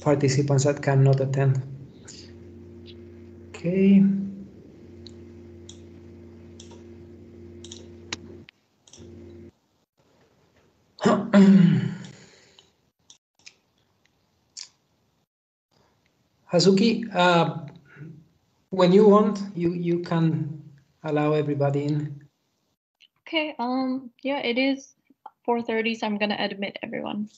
participants that cannot attend. Okay. Hazuki, uh, when you want, you you can allow everybody in. Okay. Um. Yeah, it is 4:30, so I'm gonna admit everyone.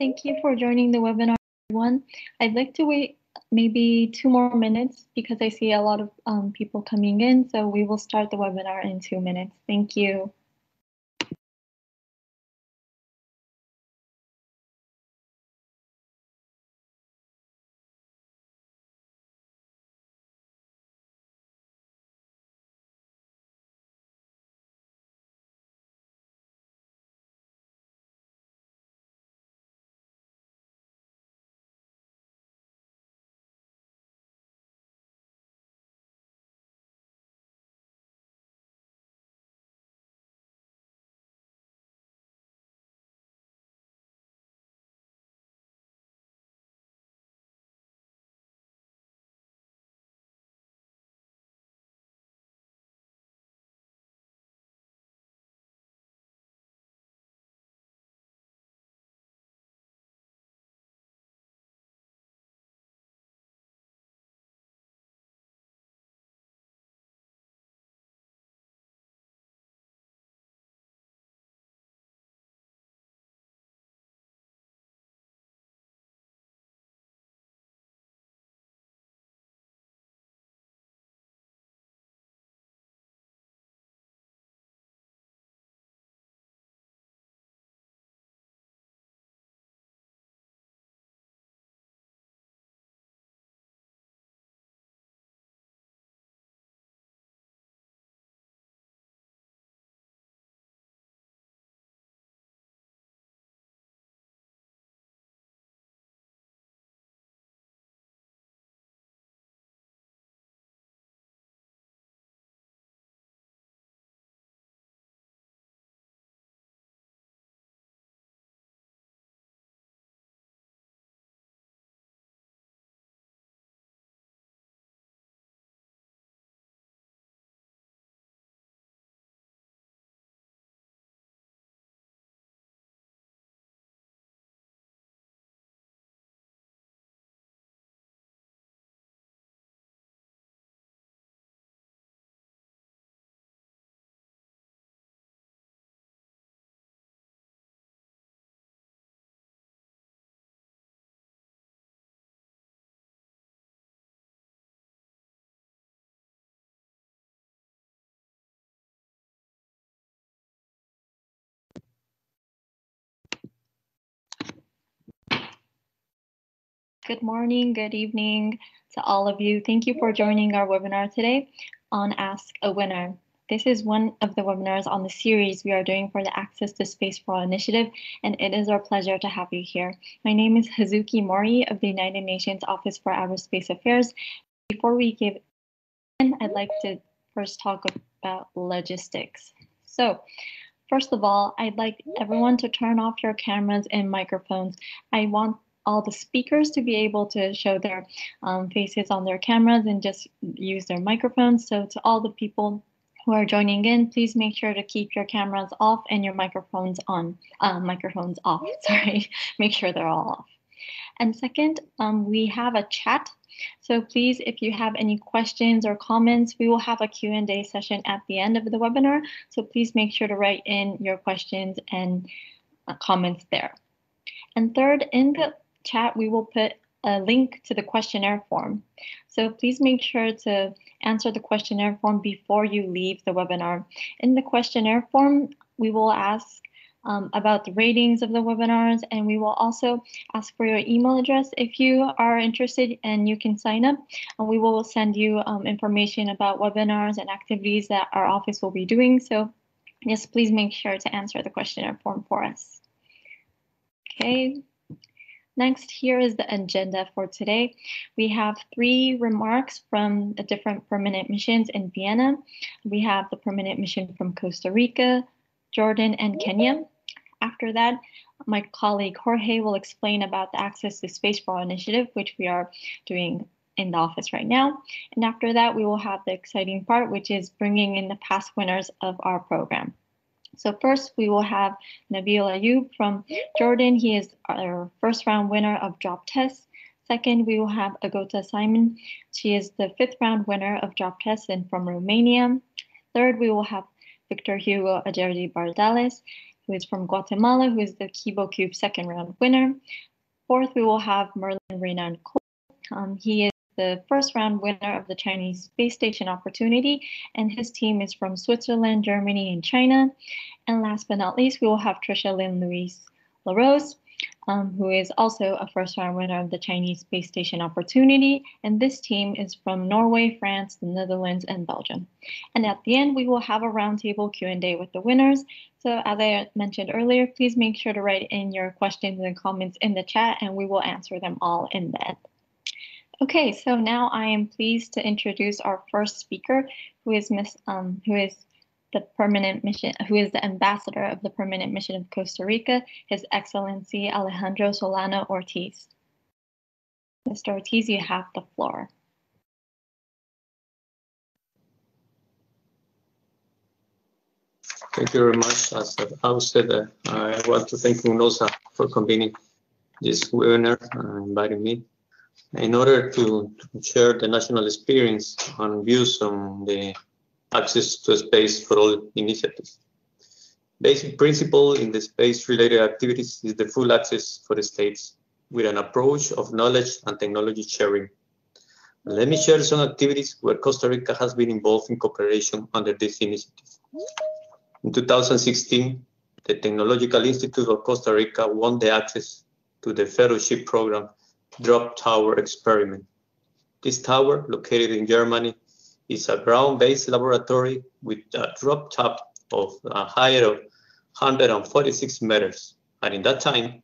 Thank you for joining the webinar, everyone. I'd like to wait maybe two more minutes because I see a lot of um, people coming in, so we will start the webinar in two minutes. Thank you. Good morning, good evening to all of you. Thank you for joining our webinar today on Ask a Winner. This is one of the webinars on the series we are doing for the Access to Space for All initiative, and it is our pleasure to have you here. My name is Hazuki Mori of the United Nations Office for Outer Space Affairs. Before we give in, I'd like to first talk about logistics. So, First of all, I'd like everyone to turn off your cameras and microphones. I want all the speakers to be able to show their um, faces on their cameras and just use their microphones. So to all the people who are joining in, please make sure to keep your cameras off and your microphones on, uh, microphones off, sorry, make sure they're all off. And second, um, we have a chat. So please, if you have any questions or comments, we will have a Q&A session at the end of the webinar. So please make sure to write in your questions and uh, comments there. And third, in the chat, we will put a link to the questionnaire form. So please make sure to answer the questionnaire form before you leave the webinar. In the questionnaire form, we will ask um, about the ratings of the webinars, and we will also ask for your email address if you are interested and you can sign up. And we will send you um, information about webinars and activities that our office will be doing. So yes, please make sure to answer the questionnaire form for us. Okay. Next, here is the agenda for today. We have three remarks from the different permanent missions in Vienna. We have the permanent mission from Costa Rica, Jordan, and Kenya. After that, my colleague Jorge will explain about the Access to Space for All initiative, which we are doing in the office right now. And after that, we will have the exciting part, which is bringing in the past winners of our program. So first, we will have Nabil Ayub from Jordan. He is our first round winner of drop tests. Second, we will have Agota Simon. She is the fifth round winner of drop tests and from Romania. Third, we will have Victor Hugo Ayerdi Bardales, who is from Guatemala, who is the Kibo Cube second round winner. Fourth, we will have Merlin Renan Cole. Um, he is the first round winner of the Chinese space station opportunity, and his team is from Switzerland, Germany, and China. And last but not least, we will have Trisha Lynn Louise LaRose, um, who is also a first round winner of the Chinese space station opportunity. And this team is from Norway, France, the Netherlands, and Belgium. And at the end, we will have a roundtable Q&A with the winners. So as I mentioned earlier, please make sure to write in your questions and comments in the chat and we will answer them all in the end. Okay, so now I am pleased to introduce our first speaker, who is Miss, um, who is the permanent mission, who is the ambassador of the permanent mission of Costa Rica, His Excellency Alejandro Solano Ortiz. Mr. Ortiz, you have the floor. Thank you very much. As I said, uh, I want to thank UNOOSA for convening this webinar and inviting me in order to, to share the national experience and views on the access to space for all initiatives. Basic principle in the space-related activities is the full access for the states with an approach of knowledge and technology sharing. Let me share some activities where Costa Rica has been involved in cooperation under this initiative. In 2016, the Technological Institute of Costa Rica won the access to the fellowship program Drop Tower Experiment. This tower, located in Germany, is a ground-based laboratory with a drop top of a height of 146 meters. And in that time,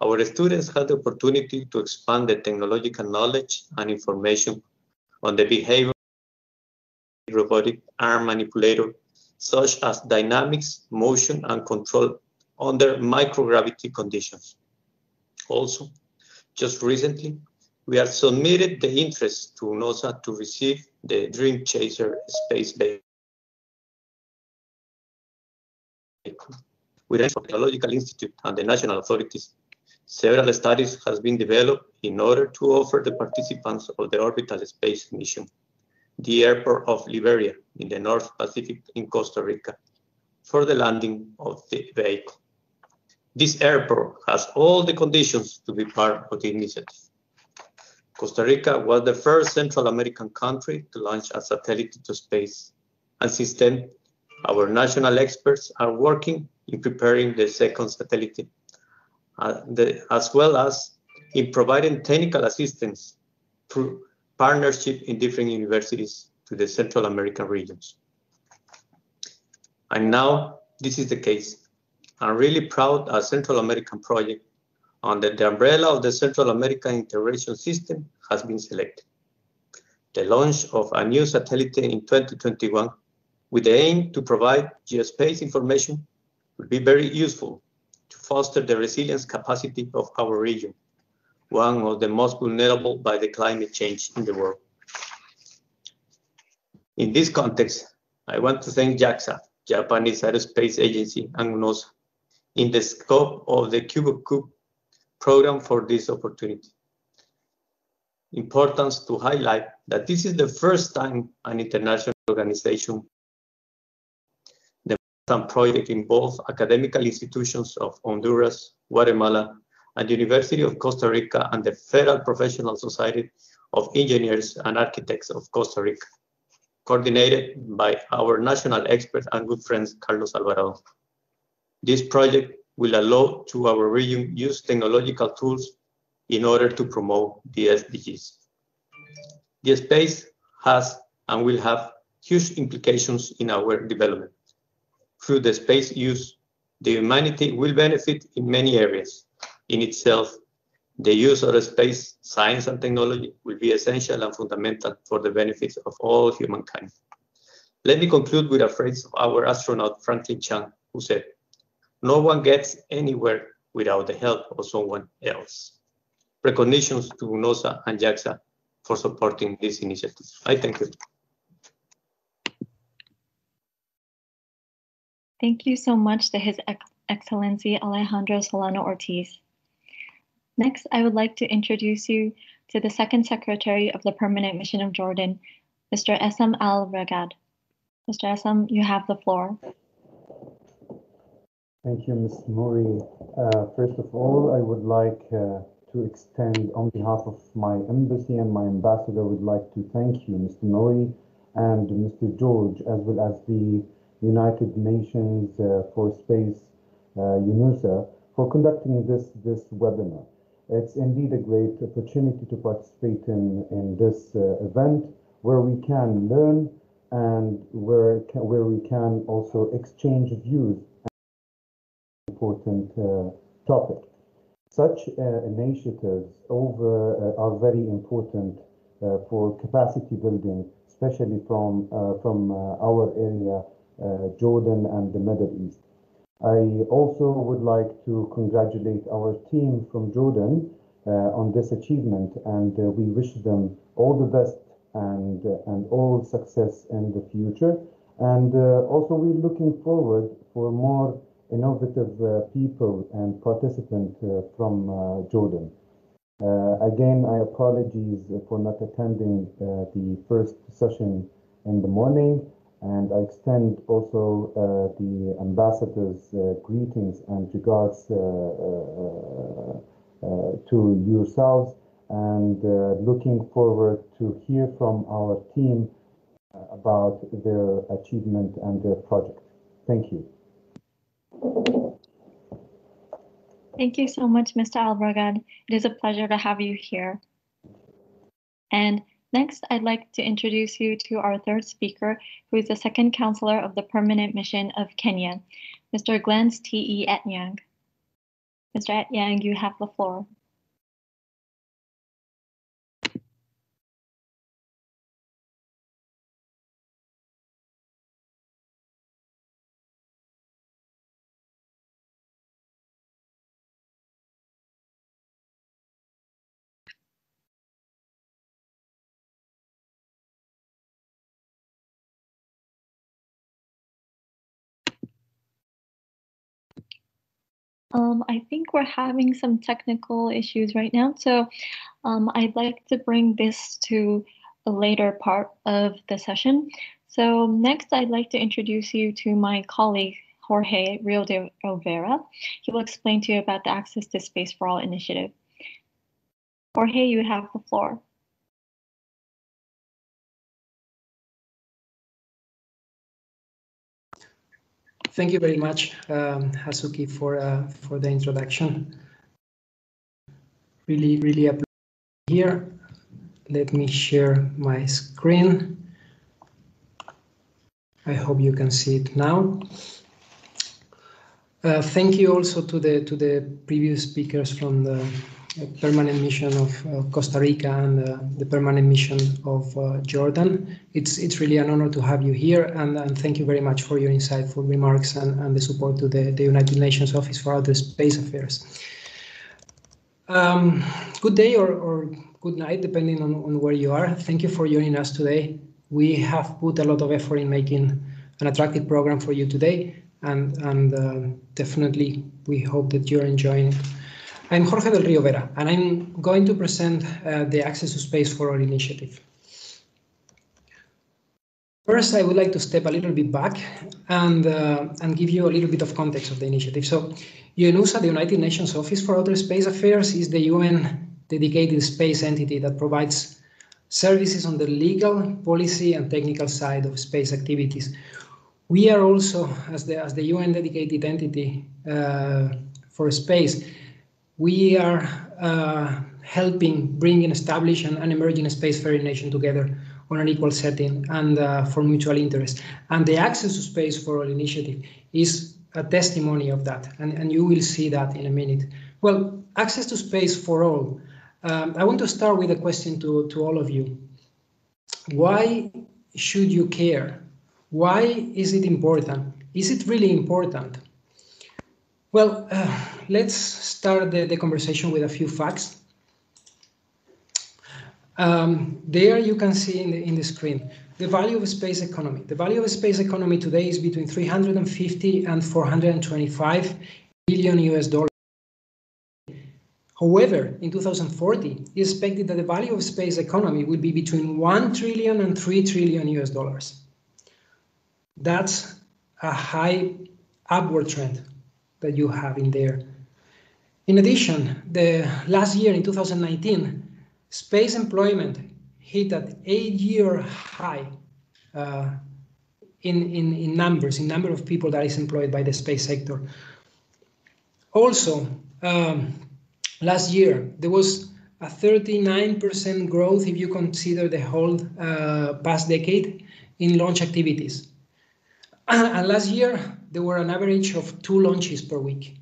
our students had the opportunity to expand the technological knowledge and information on the behavior of robotic arm manipulator, such as dynamics, motion, and control under microgravity conditions. Also, just recently, we have submitted the interest to NOSA to receive the Dream Chaser space vehicle. With the Technological Institute and the national authorities, several studies has been developed in order to offer the participants of the orbital space mission the airport of Liberia in the North Pacific in Costa Rica for the landing of the vehicle. This airport has all the conditions to be part of the initiative. Costa Rica was the first Central American country to launch a satellite to space. And since then, our national experts are working in preparing the second satellite, uh, the, as well as in providing technical assistance through partnership in different universities to the Central American regions. And now this is the case. I'm really proud a Central American project under the umbrella of the Central American Integration System has been selected. The launch of a new satellite in 2021 with the aim to provide geospace information will be very useful to foster the resilience capacity of our region, one of the most vulnerable by the climate change in the world. In this context, I want to thank JAXA, Japanese Aerospace Agency, and UNOOSA in the scope of the KiboCube program for this opportunity. Importance to highlight that this is the first time an international organization the project involves academical institutions of Honduras, Guatemala, and University of Costa Rica and the Federal Professional Society of Engineers and Architects of Costa Rica, coordinated by our national expert and good friends, Carlos Alvarado. This project will allow to our region use technological tools in order to promote the SDGs. The space has and will have huge implications in our development. Through the space use, the humanity will benefit in many areas. In itself, the use of space science and technology will be essential and fundamental for the benefits of all humankind. Let me conclude with a phrase of our astronaut Franklin Chang, who said, no one gets anywhere without the help of someone else. Recognitions to UNOOSA and JAXA for supporting this initiative. I thank you. Thank you so much to His Excellency Alejandro Solano Ortiz. Next, I would like to introduce you to the Second Secretary of the Permanent Mission of Jordan, Mr. Essam Al-Ragad. Mr. Essam, you have the floor. Thank you, Ms. Mori. Uh, first of all, I would like uh, to extend on behalf of my embassy and my ambassador would like to thank you, Mr. Mori and Mr. George, as well as the United Nations uh, for Space, uh, UNOOSA, for conducting this, this webinar. It's indeed a great opportunity to participate in, in this uh, event where we can learn and where, where we can also exchange views important uh, topic. Such uh, initiatives over, uh, are very important for capacity building, especially from, from our area, Jordan and the Middle East. I also would like to congratulate our team from Jordan uh, on this achievement and uh, we wish them all the best and, uh, and all success in the future. And also we're looking forward for more innovative people and participants from Jordan. Uh, again, I apologize for not attending uh, the first session in the morning. And I extend also uh, the ambassador's uh, greetings and regards uh, to yourselves and looking forward to hear from our team about their achievement and their project. Thank you. Thank you so much, Mr. Albragad. It is a pleasure to have you here. And Next, I'd like to introduce you to our third speaker, who is the second counselor of the Permanent Mission of Kenya, Mr. Glens T.E. Etyang. Mr. Etyang, you have the floor. Um, I think we're having some technical issues right now, so um, I'd like to bring this to a later part of the session. So next, I'd like to introduce you to my colleague, Jorge Rio de Rivera. He will explain to you about the Access to Space for All initiative. Jorge, you have the floor. Thank you very much, um, Hazuki, for uh, for the introduction. Really, really appreciate here. Let me share my screen. I hope you can see it now. Uh, thank you also to the to the previous speakers from the permanent mission of uh, Costa Rica and uh, the permanent mission of uh, Jordan. It's it's really an honor to have you here, and, and thank you very much for your insightful remarks and, and the support to the, the United Nations Office for Outer Space Affairs. Um, good day or, or good night, depending on, on where you are. Thank you for joining us today. We have put a lot of effort in making an attractive program for you today, and, and uh, definitely we hope that you're enjoying it. I'm Jorge del Rio Vera, and I'm going to present uh, the Access to Space for All initiative. First, I would like to step a little bit back and, uh, and give you a little bit of context of the initiative. So, UNOOSA, the United Nations Office for Outer Space Affairs, is the UN dedicated space entity that provides services on the legal, policy, and technical side of space activities. we are also, as the, as the UN dedicated entity uh, for space, we are uh, helping bring and establish an, emerging spacefaring nation together on an equal setting and uh, for mutual interest. And the Access to Space for All initiative is a testimony of that, and, and you will see that in a minute. Well, access to space for all. Um, I want to start with a question to, to all of you. Why should you care? Why is it important? Is it really important? Well, uh, let's start the, the conversation with a few facts. Um, there you can see in the, in the screen the value of space economy. The value of space economy today is between 350 and 425 billion US dollars. However, in 2040, it's expected that the value of space economy will be between 1 trillion and 3 trillion US dollars. That's a high upward trend that you have in there. In addition, the last year in 2019, space employment hit an eight-year high uh, in, in, in numbers, in number of people that is employed by the space sector. Also, um, last year, there was a 39% growth if you consider the whole uh, past decade in launch activities. And last year, there were an average of two launches per week,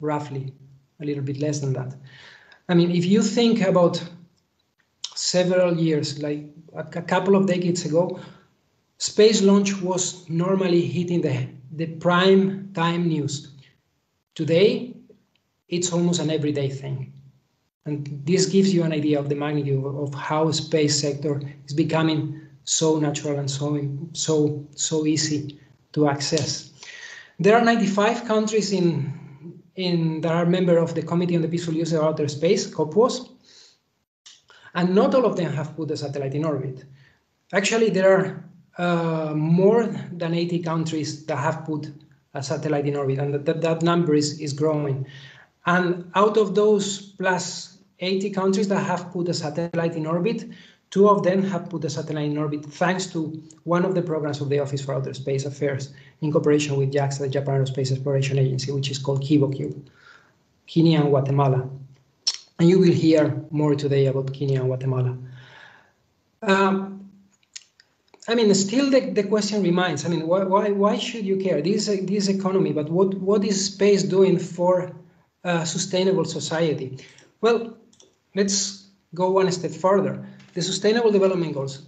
roughly, a little bit less than that. I mean, if you think about several years, like a, a couple of decades ago, space launch was normally hitting the, the prime time news. Today, it's almost an everyday thing. And this gives you an idea of the magnitude of, of how space sector is becoming so natural and so so so easy to access. There are 95 countries in in that are member of the Committee on the Peaceful Use of Outer Space, COPUOS, and not all of them have put a satellite in orbit. Actually, there are uh, more than 80 countries that have put a satellite in orbit, and that, that number is, is growing. And out of those plus 80 countries that have put a satellite in orbit, two of them have put a satellite in orbit thanks to one of the programs of the Office for Outer Space Affairs in cooperation with JAXA, the Japan Aerospace Exploration Agency, which is called KiboCube, Kenya and Guatemala. And you will hear more today about Kenya and Guatemala. Um, I mean, still the, the question remains, I mean, why, why, why should you care? This, this economy, but what, what is space doing for a sustainable society? Well, let's go one step further. The Sustainable Development Goals,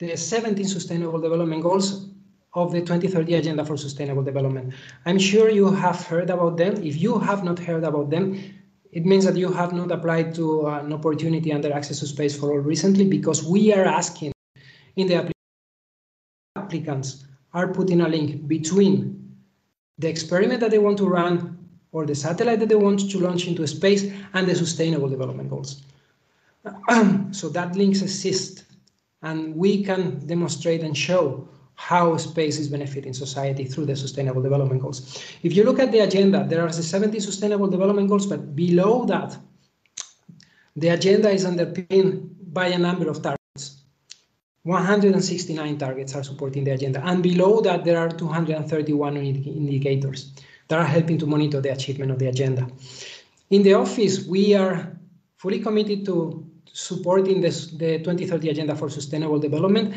the 17 Sustainable Development Goals of the 2030 Agenda for Sustainable Development. I'm sure you have heard about them. If you have not heard about them, it means that you have not applied to an opportunity under Access to Space for All recently because we are asking in the applicants are putting a link between the experiment that they want to run or the satellite that they want to launch into space and the Sustainable Development Goals. so that links exist and we can demonstrate and show how space is benefiting society through the Sustainable Development Goals. If you look at the agenda, there are the 70 Sustainable Development Goals, but below that, the agenda is underpinned by a number of targets. 169 targets are supporting the agenda, and below that, there are 231 indicators that are helping to monitor the achievement of the agenda. In the office, we are fully committed to supporting this, the 2030 Agenda for Sustainable Development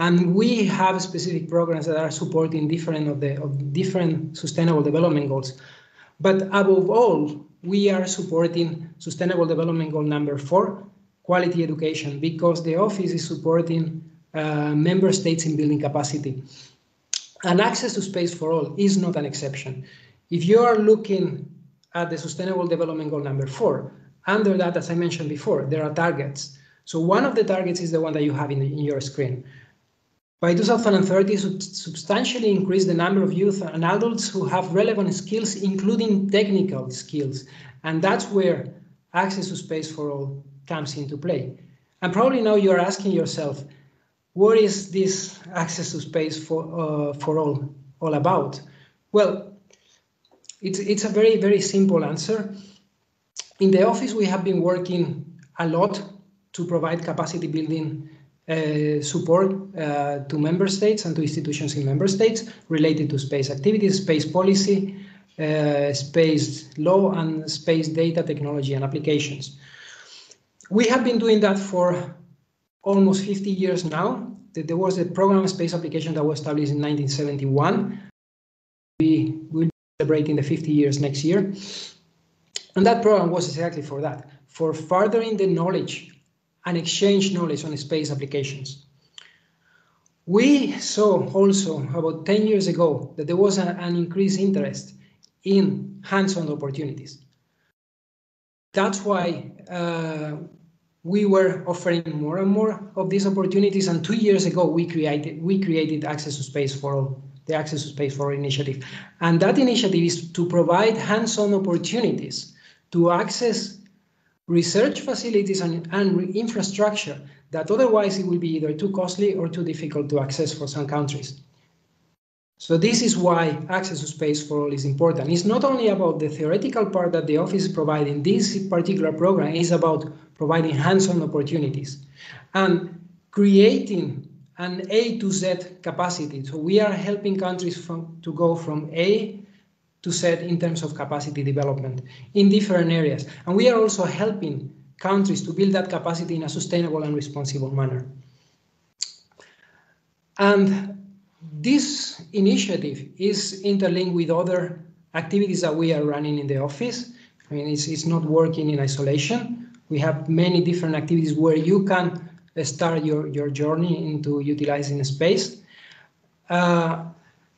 and we have specific programs that are supporting different of the of different sustainable development goals. But above all, we are supporting sustainable development goal number four, quality education, because the office is supporting uh, member states in building capacity. And access to space for all is not an exception. If you are looking at the sustainable development goal number four, under that, as I mentioned before, there are targets. So one of the targets is the one that you have in, in your screen. By 2030, substantially increase the number of youth and adults who have relevant skills, including technical skills. And that's where access to space for all comes into play. And probably now you're asking yourself, what is this access to space for, uh, for all all about? Well, it's, it's a very, very simple answer. In the office, we have been working a lot to provide capacity building uh, support uh, to member states and to institutions in member states related to space activities, space policy, uh, space law, and space data technology and applications. We have been doing that for almost 50 years now. There was a program space application that was established in 1971. We will be celebrating the 50 years next year. And that program was exactly for that, for furthering the knowledge and exchange knowledge on space applications. We saw also about 10 years ago that there was a, an increased interest in hands-on opportunities. That's why uh, we were offering more and more of these opportunities. And two years ago, we created we created Access to Space for All, the Access to Space for All initiative. And that initiative is to provide hands-on opportunities to access research facilities and, and infrastructure that otherwise it will be either too costly or too difficult to access for some countries. So this is why access to space for all is important. It's not only about the theoretical part that the office is providing. This particular program is about providing hands-on opportunities and creating an A to Z capacity. So we are helping countries from, to go from A to set in terms of capacity development in different areas. And we are also helping countries to build that capacity in a sustainable and responsible manner. And this initiative is interlinked with other activities that we are running in the office. I mean, it's, it's not working in isolation. We have many different activities where you can start your, your journey into utilizing space. Uh,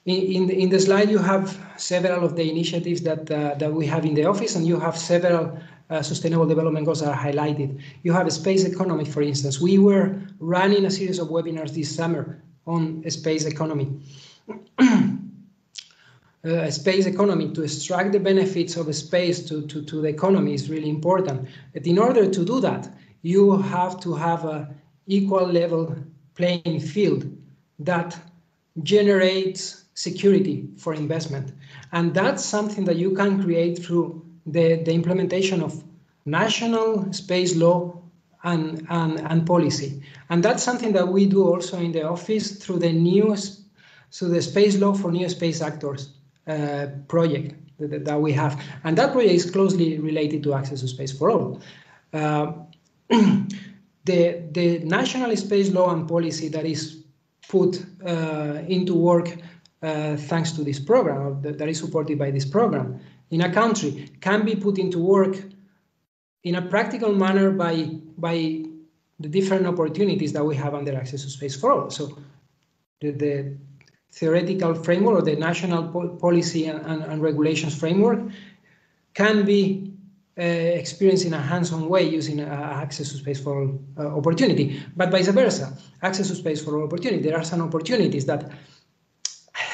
in, in the, slide, you have several of the initiatives that, uh, that we have in the office, and you have several uh, sustainable development goals are highlighted. You have a space economy, for instance. We were running a series of webinars this summer on space economy. uh, space economy to extract the benefits of space to, to, to the economy is really important. But in order to do that, you have to have a equal level playing field that generates security for investment. And that's something that you can create through the, the implementation of national space law and, and, and policy. And that's something that we do also in the office through the new, so the Space Law for New Space Actors uh, project that, that, we have. And that project is closely related to access to space for all. Uh, the, the national space law and policy that is put uh, into work uh, thanks to this program, that, that is supported by this program, in a country can be put into work in a practical manner by by the different opportunities that we have under access to space for all. So the, the theoretical framework or the national po policy and, and, and, regulations framework can be uh, experienced in a hands-on way using uh, access to space for all uh, opportunity, but vice versa, access to space for all opportunity. There are some opportunities that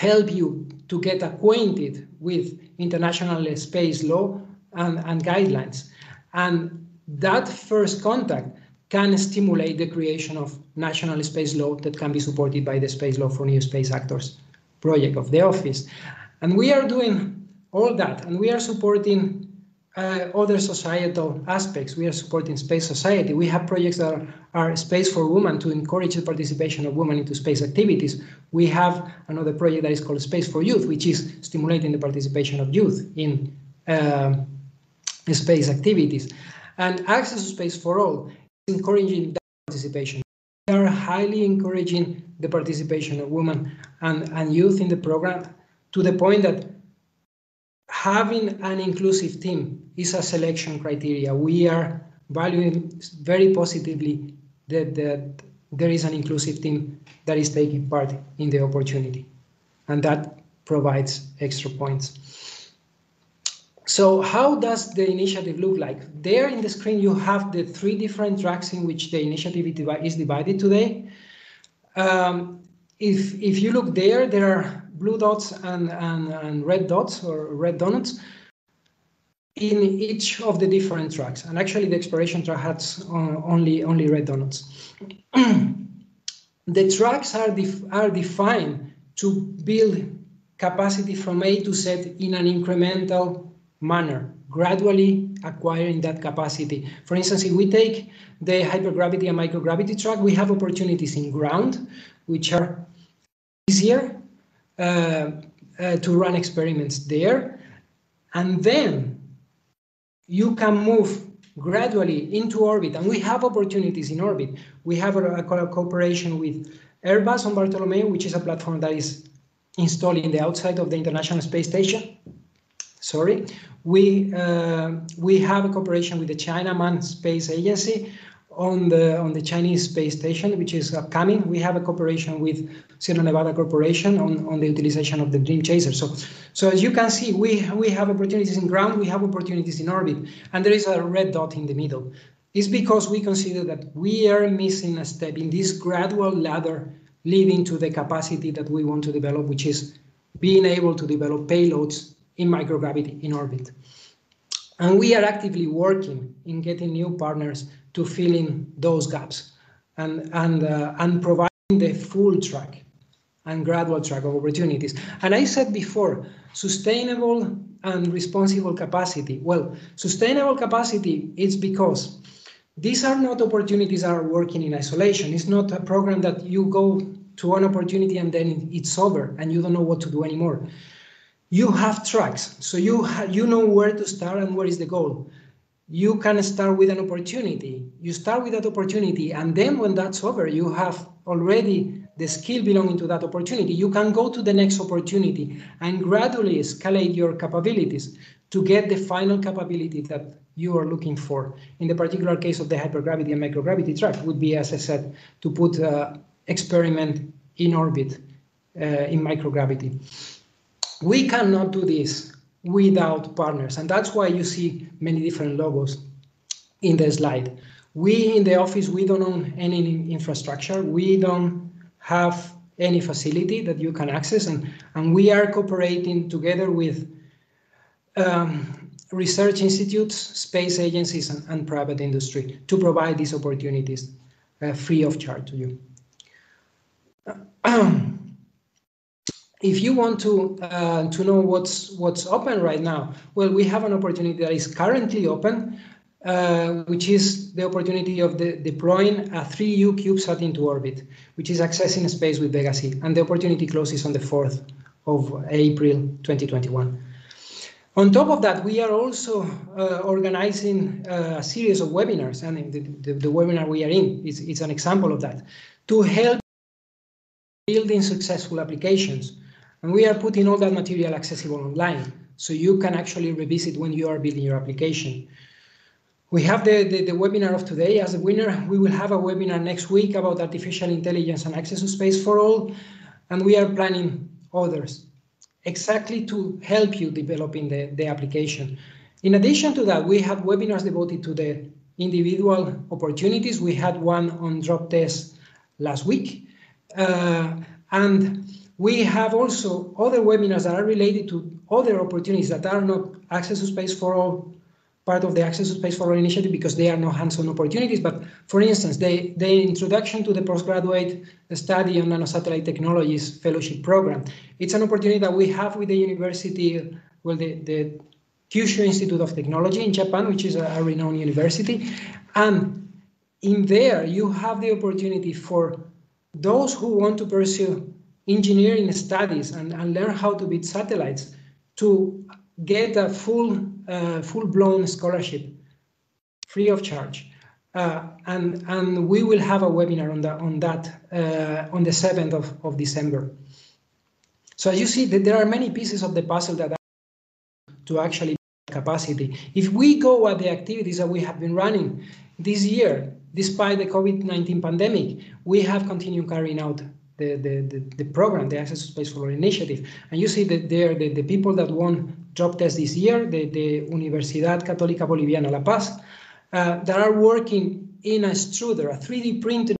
help you to get acquainted with international space law and, and guidelines and that first contact can stimulate the creation of national space law that can be supported by the Space Law for New Space Actors project of the office. And we are doing all that, and we are supporting uh, other societal aspects. We are supporting space society. We have projects that are, are, space for women to encourage the participation of women into space activities. We have another project that is called Space for Youth, which is stimulating the participation of youth in uh, space activities. And access to space for all is encouraging that participation. We are highly encouraging the participation of women and, and youth in the program to the point that having an inclusive team is a selection criteria. We are valuing very positively that, that there is an inclusive team that is taking part in the opportunity. And that provides extra points. So how does the initiative look like? There in the screen, you have the three different tracks in which the initiative is divided today. Um, if, if you look there, there are blue dots and, and, and red dots or red donuts in each of the different tracks. And actually the exploration track has uh, only, only red donuts. the tracks are, def are defined to build capacity from A to Z in an incremental manner gradually acquiring that capacity. For instance, if we take the hypergravity and microgravity track, we have opportunities in ground, which are easier to run experiments there. And then you can move gradually into orbit, and we have opportunities in orbit. We have a, a cooperation with Airbus on Bartolomeo, which is a platform that is installed in the outside of the International Space Station. Sorry, we uh, we have a cooperation with the China Manned Space Agency on the on the Chinese space station, which is upcoming. We have a cooperation with Sierra Nevada Corporation on, on the utilization of the Dream Chaser. So, so as you can see, we we have opportunities in ground, we have opportunities in orbit, and there is a red dot in the middle. It's because we consider that we are missing a step in this gradual ladder leading to the capacity that we want to develop, which is being able to develop payloads in microgravity in orbit. And we are actively working in getting new partners to fill in those gaps and, and, uh, and providing the full track and gradual track of opportunities. And I said before, sustainable and responsible capacity. Well, sustainable capacity is because these are not opportunities that are working in isolation. It's not a program that you go to an opportunity and then it's over and you don't know what to do anymore you have tracks so you you know where to start and where is the goal you can start with an opportunity. You start with that opportunity and then when that's over you have already the skill belonging to that opportunity. You can go to the next opportunity and gradually escalate your capabilities to get the final capability that you are looking for. In the particular case of the hypergravity and microgravity track would be as i said to put uh, experiment in orbit uh, in microgravity. We cannot do this without partners, and that's why you see many different logos in the slide. We in the office, we don't own any infrastructure. We don't have any facility that you can access, and, and we are cooperating together with um, research institutes, space agencies, and, and, private industry to provide these opportunities uh, free of charge to you. if you want to uh, to know what's what's open right now, well, we have an opportunity that is currently open, uh, which is the opportunity of the, deploying a 3U CubeSat into orbit, which is accessing space with Vega C, and the opportunity closes on the 4th of April 2021. On top of that, we are also uh, organizing uh, a series of webinars, and the, the, the webinar we are in is, is an example of that, to help building successful applications and we are putting all that material accessible online, so you can actually revisit when you are building your application. We have the, the, the, webinar of today Ask a Winner. We will have a webinar next week about artificial intelligence and access to space for all. And we are planning others exactly to help you developing the, the application. In addition to that, we have webinars devoted to the individual opportunities. We had one on drop test last week. Uh, and we have also other webinars that are related to other opportunities that are not Access to Space for All, part of the Access to Space for All initiative because they are not hands-on opportunities. But for instance, the, the introduction to the postgraduate study on nanosatellite technologies fellowship program. It's an opportunity that we have with the university, well, the, the Kyushu Institute of Technology in Japan, which is a, a renowned university. And in there, you have the opportunity for those who want to pursue engineering studies and, and learn how to build satellites to get a full uh, full-blown scholarship free of charge. Uh, and and we will have a webinar on that on that uh, on the 7th of, of December. So as you see, that there are many pieces of the puzzle that to actually capacity. If we go at the activities that we have been running this year, despite the COVID-19 pandemic, we have continued carrying out the, the, the, the, program, the Access to Space All initiative. And you see that there, the, the people that won drop test this year, the, the Universidad Católica Boliviana La Paz, uh, that are working in a extruder, a 3D printer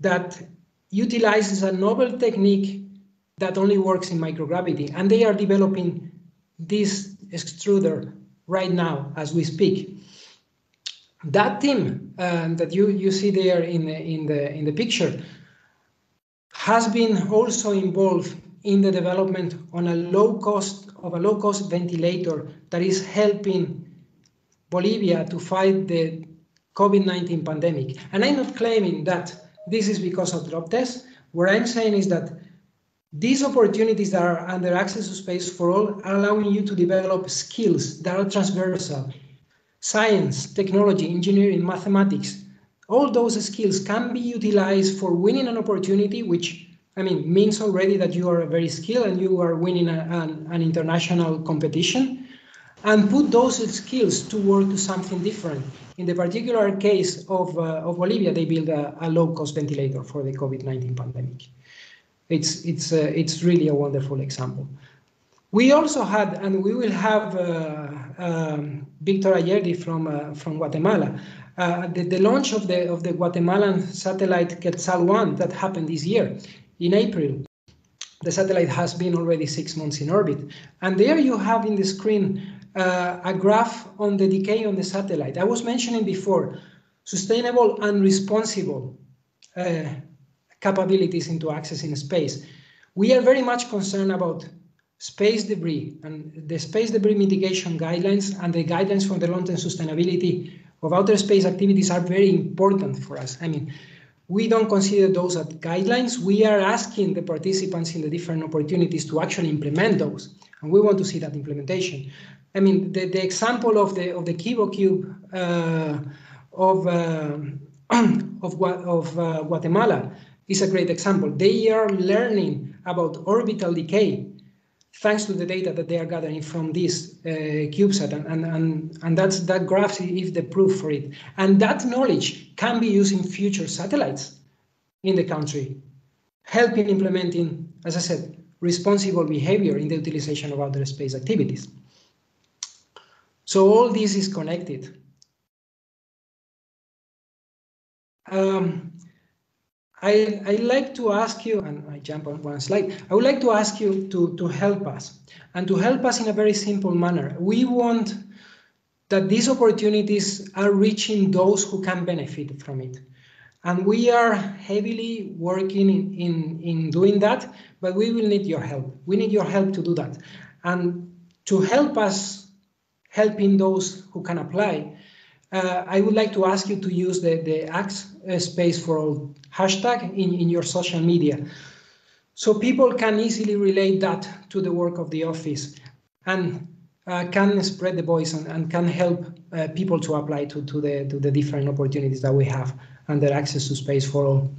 that utilizes a novel technique that only works in microgravity. And they are developing this extruder right now as we speak. That team uh, that you, you see there in the, in the, in the picture has been also involved in the development on a low cost of a low-cost ventilator that is helping Bolivia to fight the COVID-19 pandemic. And I'm not claiming that this is because of drop tests. What I'm saying is that these opportunities that are under access to space for all are allowing you to develop skills that are transversal. Science, technology, engineering, mathematics, all those skills can be utilized for winning an opportunity, which I mean means already that you are very skilled and you are winning a, an, an international competition and put those skills to work to something different. In the particular case of, uh, of Bolivia, they built a, a low-cost ventilator for the COVID-19 pandemic. It's, it's, uh, it's really a wonderful example. We also had, and we will have uh, um, Victor Ayerdi from, uh, from Guatemala. Uh, the, the, launch of the, of the Guatemalan satellite Quetzal-1 that happened this year in April. The satellite has been already six months in orbit. And there you have in the screen uh, a graph on the decay on the satellite. I was mentioning before, sustainable and responsible uh, capabilities into accessing space. We are very much concerned about space debris and the space debris mitigation guidelines and the guidelines for the long-term sustainability of outer space activities are very important for us. I mean, we don't consider those as guidelines. We are asking the participants in the different opportunities to actually implement those, and we want to see that implementation. I mean, the, the example of the of the KiboCube uh, of uh, of, of uh, Guatemala is a great example. They are learning about orbital decay thanks to the data that they are gathering from this uh, CubeSat, and, and, and, and that's that graph is the proof for it. And that knowledge can be used in future satellites in the country, helping implementing, as I said, responsible behavior in the utilization of outer space activities. So all this is connected. Um, I, I like to ask you, and I jump on one slide, I would like to ask you to, to help us, and to help us in a very simple manner. We want that these opportunities are reaching those who can benefit from it. And we are heavily working in, in, in doing that, but we will need your help. We need your help to do that. And to help us helping those who can apply, uh, I would like to ask you to use the, the Access uh, Space for All hashtag in, in your social media. So people can easily relate that to the work of the office and uh, can spread the voice and, and can help uh, people to apply to, to, the, to the different opportunities that we have under Access to Space for All.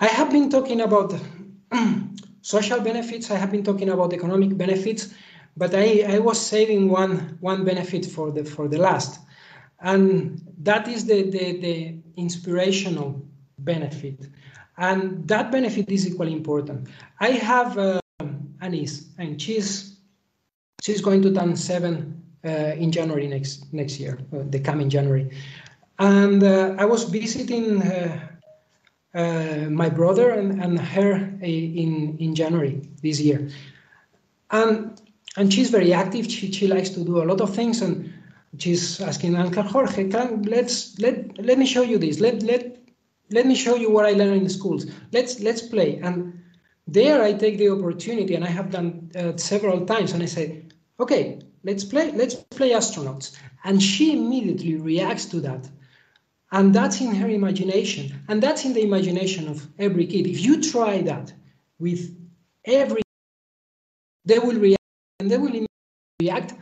I have been talking about social benefits, I have been talking about economic benefits, but I, I was saving one, one benefit for the, for the last. And that is the, the, the inspirational benefit. And that benefit is equally important. I have uh, a and she's she's going to turn seven uh, in January next next year, uh, the coming January. And uh, I was visiting uh, uh, my brother and, and her in in January this year, and and she's very active. She she likes to do a lot of things, and she's asking Uncle Jorge, can, let's let let me show you this. Let let let me show you what I learned in schools. Let's let's play. And there I take the opportunity, and I have done uh, several times, and I say, okay, let's play. Let's play astronauts. And she immediately reacts to that. And that's in her imagination, and that's in the imagination of every kid. If you try that with every, they will react, and they will react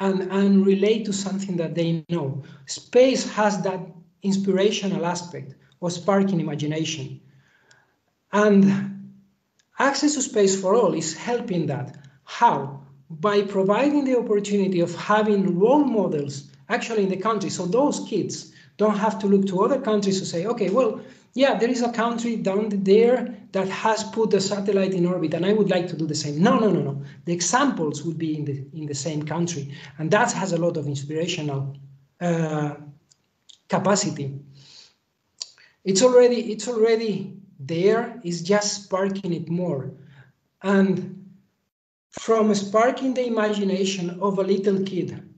and, and relate to something that they know. Space has that inspirational aspect or sparking imagination. And access to space for all is helping that. How? By providing the opportunity of having role models actually in the country. So those kids don't have to look to other countries to say, okay, well, yeah, there is a country down there that has put the satellite in orbit, and I would like to do the same. No, no, no, no. The examples would be in the in the same country, and that has a lot of inspirational uh, capacity it's already it's already there it's just sparking it more and from sparking the imagination of a little kid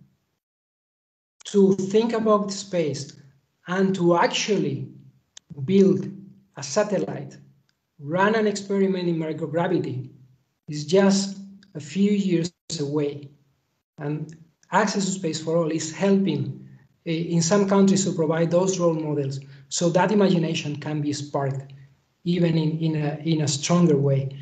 to think about space and to actually build a satellite run an experiment in microgravity is just a few years away. And Access to Space for All is helping uh, in some countries to provide those role models so that imagination can be sparked even in, in, a, in a stronger way.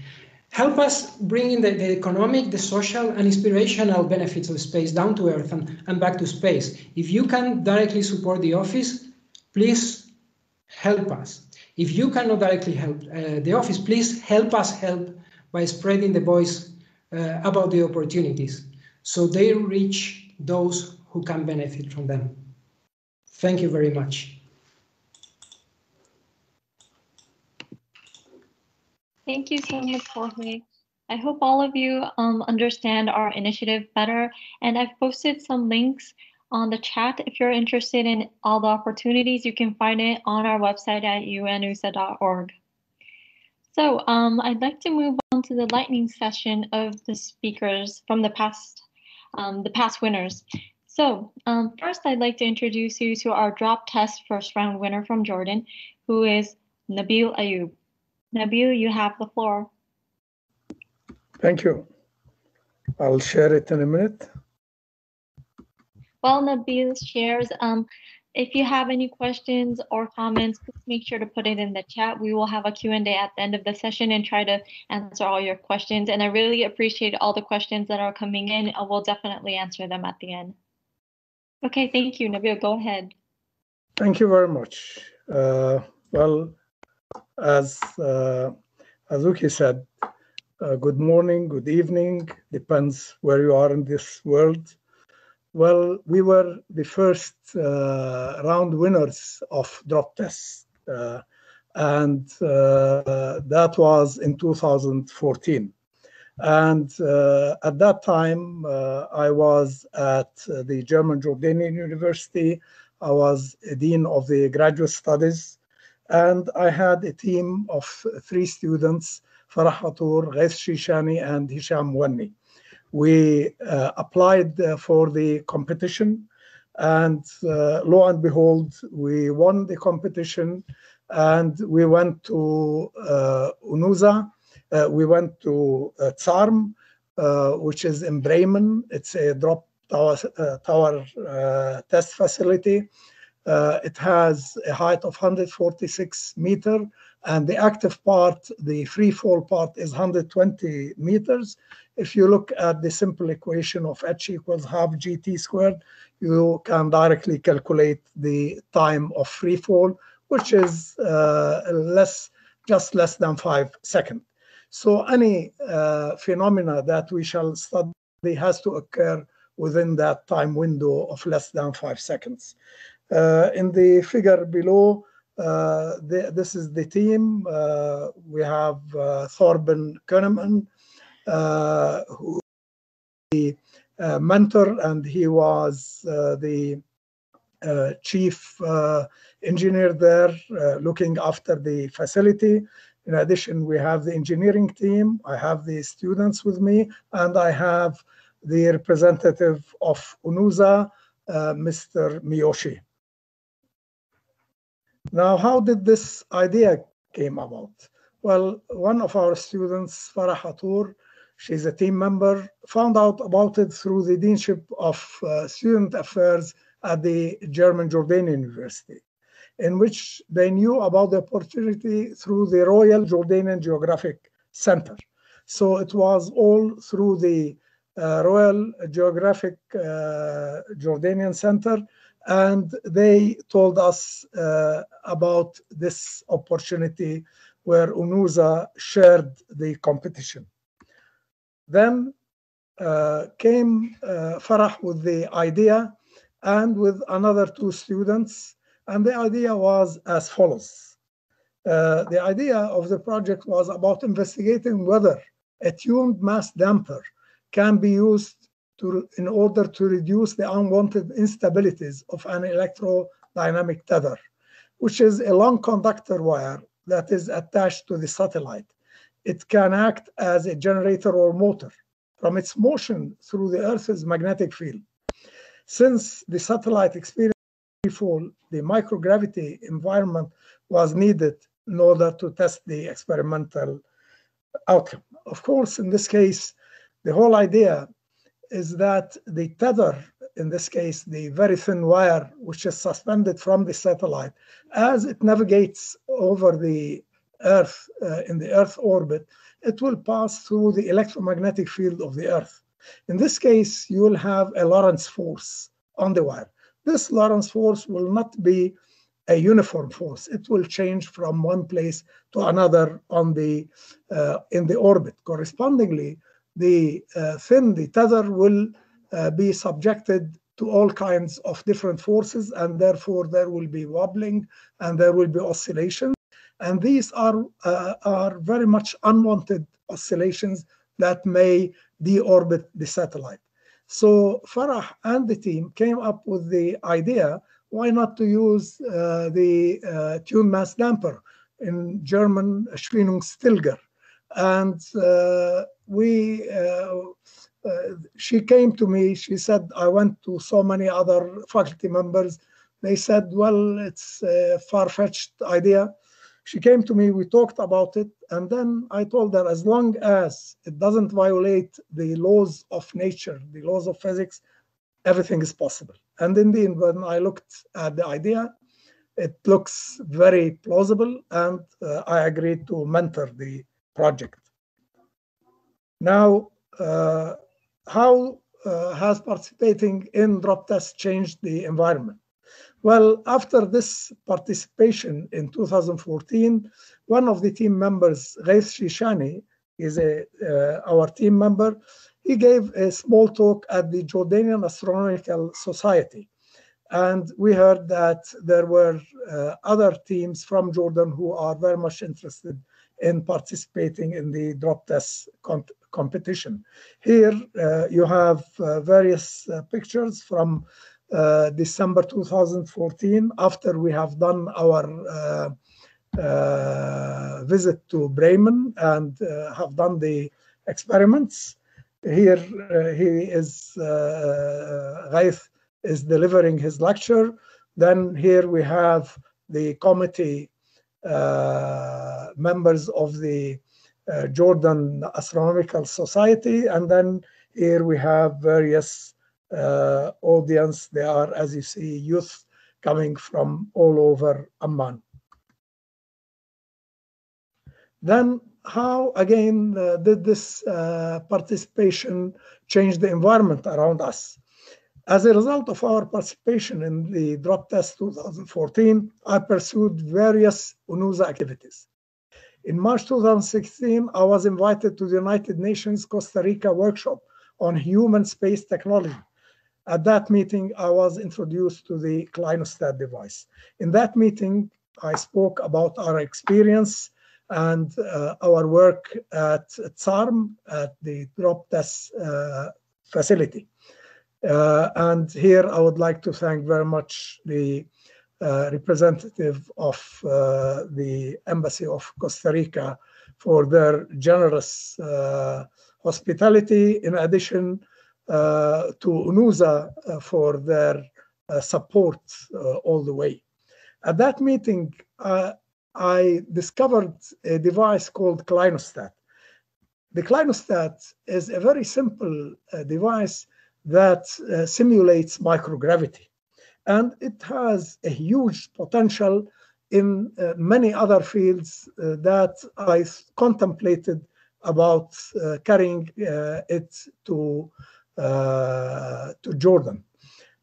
Help us bring in the, the economic, the social, and inspirational benefits of space down to Earth and, and back to space. If you can directly support the office, please help us. If you cannot directly help uh, the office, please help us help by spreading the voice uh, about the opportunities so they reach those who can benefit from them. Thank you very much. Thank you so much, Jorge. I hope all of you um, understand our initiative better, and I've posted some links on the chat. If you're interested in all the opportunities, you can find it on our website at unoosa.org. So um, I'd like to move on to the lightning session of the speakers from the past, um, the past winners. So um, first, I'd like to introduce you to our drop test first round winner from Jordan, who is Nabil Ayub. Nabil, you have the floor. Thank you. I'll share it in a minute. While Nabil shares, um, if you have any questions or comments, please make sure to put it in the chat. We will have a Q&A at the end of the session and try to answer all your questions. And I really appreciate all the questions that are coming in. We'll definitely answer them at the end. Okay, thank you. Nabil, go ahead. Thank you very much. Uh, well, as uh, said, uh, good morning, good evening, depends where you are in this world. Well, we were the first uh, round winners of drop tests, uh, and uh, that was in 2014. And uh, at that time, uh, I was at the German Jordanian University. I was a dean of the graduate studies, and I had a team of three students, Farah Ghaith Shishani, and Hisham Wanni we uh, applied uh, for the competition and uh, lo and behold we won the competition and we went to UNOOSA we went to ZARM, which is in bremen. It's a drop tower, tower test facility. Uh, it has a height of 146 meter and the active part the free fall part is 120 meters if you look at the simple equation of h equals half gt squared, you can directly calculate the time of free fall, which is uh, less, just less than five seconds. So any uh, phenomena that we shall study has to occur within that time window of less than five seconds. Uh, in the figure below, the, this is the team. Uh, we have uh, Thorben Könemann, uh, who the uh, mentor and he was uh, the chief engineer there looking after the facility. In addition, we have the engineering team, I have the students with me, and I have the representative of UNOOSA, uh, Mr. Miyoshi. Now, how did this idea came about? Well, one of our students, Farah Atour, she's a team member, found out about it through the Deanship of uh, Student Affairs at the German Jordanian University, in which they knew about the opportunity through the Royal Jordanian Geographic Center. So it was all through the uh, Royal Geographic uh, Jordanian Center, and they told us uh, about this opportunity where UNOOSA shared the competition. Then uh, came uh, Farah with the idea and with another two students. And the idea was as follows. Uh, the idea of the project was about investigating whether a tuned mass damper can be used to, in order to reduce the unwanted instabilities of an electrodynamic tether, which is a long conductor wire that is attached to the satellite it can act as a generator or motor from its motion through the Earth's magnetic field. Since the satellite experienced fall, the microgravity environment was needed in order to test the experimental outcome. Of course, in this case, The whole idea is that the tether, in this case, the very thin wire which is suspended from the satellite, as it navigates over the Earth uh, in the Earth orbit, it will pass through the electromagnetic field of the Earth. In this case, you will have a Lorentz force on the wire. This Lorentz force will not be a uniform force. It will change from one place to another on the uh, in the orbit. Correspondingly, the uh, thin, the tether will uh, be subjected to all kinds of different forces, and therefore there will be wobbling and there will be oscillations. And these are, uh, are very much unwanted oscillations that may deorbit the satellite. So Farah and the team came up with the idea, why not to use uh, the uh, tune mass damper, in German Schwingungsstilger. And uh, we, uh, uh, she came to me, she said, I went to so many other faculty members. They said, well, it's a far-fetched idea she came to me, we talked about it, and then I told her as long as it doesn't violate the laws of nature, the laws of physics, everything is possible. And indeed, when I looked at the idea, it looks very plausible, and uh, I agreed to mentor the project. Now, uh, how uh, has participating in drop test changed the environment? Well, after this participation in 2014, one of the team members, Ghaith Shishani, is a, uh, our team member. He gave a small talk at the Jordanian Astronomical Society. And we heard that there were uh, other teams from Jordan who are very much interested in participating in the drop test competition. Here uh, you have uh, various uh, pictures from uh, December 2014, after we have done our uh, uh, visit to Bremen and have done the experiments. Here he is, uh, is delivering his lecture. Then here we have the committee uh, members of the uh, Jordan Astronomical Society, and then here we have various uh, audience. They are, as you see, youth coming from all over Amman. Then how, again, uh, did this uh, participation change the environment around us? As a result of our participation in the drop test 2014, I pursued various UNOOSA activities. In March 2016, I was invited to the United Nations Costa Rica workshop on human space technology at that meeting, I was introduced to the Clinostat device. In that meeting, I spoke about our experience and uh, our work at ZARM, at the drop test uh, facility. Uh, and here I would like to thank very much the representative of uh, the Embassy of Costa Rica for their generous uh, hospitality. In addition, uh, to UNOOSA uh, for their uh, support all the way. At that meeting, I discovered a device called Clinostat. The Clinostat is a very simple device that simulates microgravity and it has a huge potential in uh, many other fields uh, that I contemplated about uh, carrying it to uh, to Jordan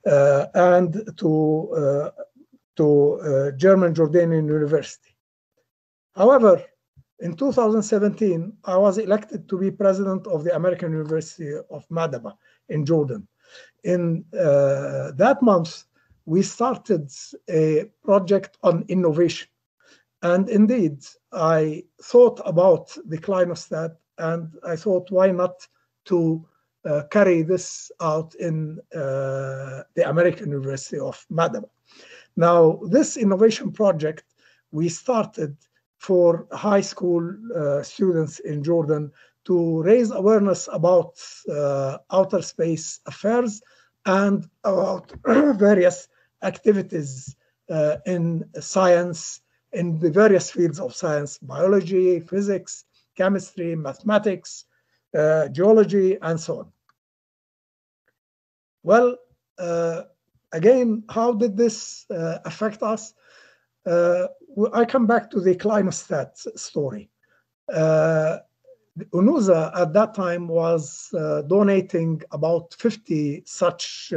uh, and to uh, to German Jordanian University. However, in 2017, I was elected to be president of the American University of Madaba in Jordan. In uh, that month, we started a project on innovation. And indeed, I thought about the clinostat and I thought, why not to uh, carry this out in uh, the American University of Madaba. Now, this innovation project we started for high school uh, students in Jordan to raise awareness about uh, outer space affairs and about various activities uh, in science, in the various fields of science, biology, physics, chemistry, mathematics, uh, geology, and so on. Well, uh, again, how did this uh, affect us? Uh, I come back to the clinostat story. Uh, UNOOSA at that time was donating about 50 such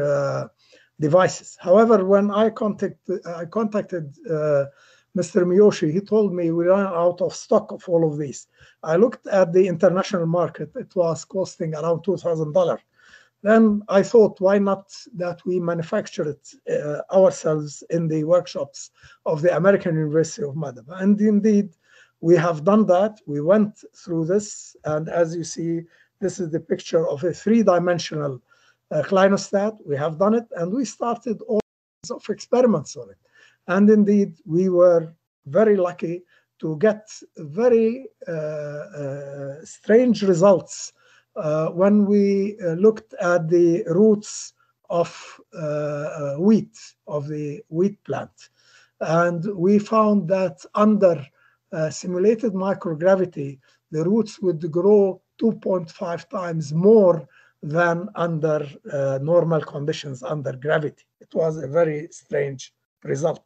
devices. However, when I, contact, I contacted uh, Mr. Miyoshi, he told me we ran out of stock of all of these. I looked at the international market, it was costing around $2,000. Then I thought, why not that we manufacture it uh, ourselves in the workshops of the American University of Madaba? And indeed, we have done that. We went through this, and as you see, this is the picture of a three-dimensional uh, clinostat. We have done it, and we started all kinds of experiments on it. And indeed, we were very lucky to get very uh, uh, strange results uh, when we uh, looked at the roots of uh, wheat, of the wheat plant. And we found that under simulated microgravity, the roots would grow 2.5 times more than under uh, normal conditions under gravity. It was a very strange result.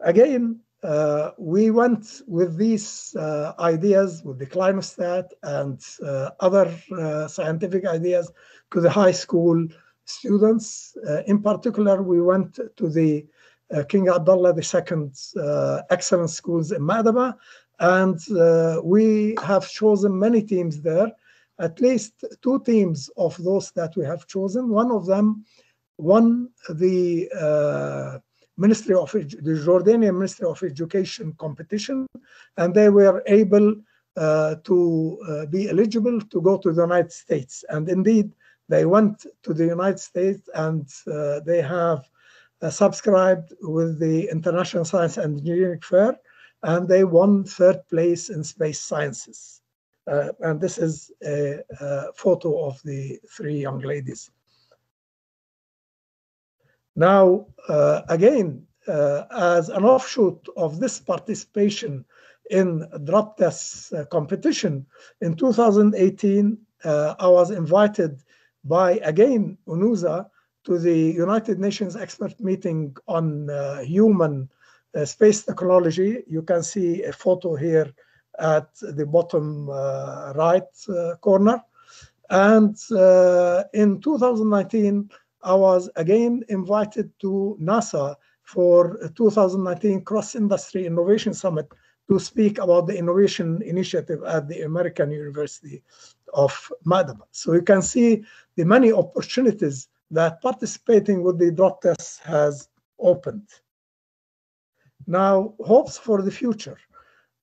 Again, uh, we went with these uh, ideas, with the clinostat and uh, other uh, scientific ideas to the high school students. in particular, we went to the uh, King Abdullah II uh, excellent schools in Madaba. And uh, we have chosen many teams there, at least two teams of those that we have chosen. One of them won the Ministry of the Jordanian Ministry of Education competition, and they were able uh, to uh, be eligible to go to the United States. And indeed, they went to the United States and uh, they have uh, subscribed with the International Science and Engineering Fair, and they won third place in space sciences. Uh, and this is a, a, photo of the three young ladies. Now, uh, again, uh, as an offshoot of this participation in drop test uh, competition, in 2018, uh, I was invited by, again, UNOOSA to the United Nations expert meeting on uh, human space technology. You can see a photo here at the bottom uh, right uh, corner. And uh, in 2019, I was again invited to NASA for 2019 Cross Industry Innovation Summit to speak about the innovation initiative at the American University of Madaba. So you can see the many opportunities that participating with the drop test has opened. Now, hopes for the future.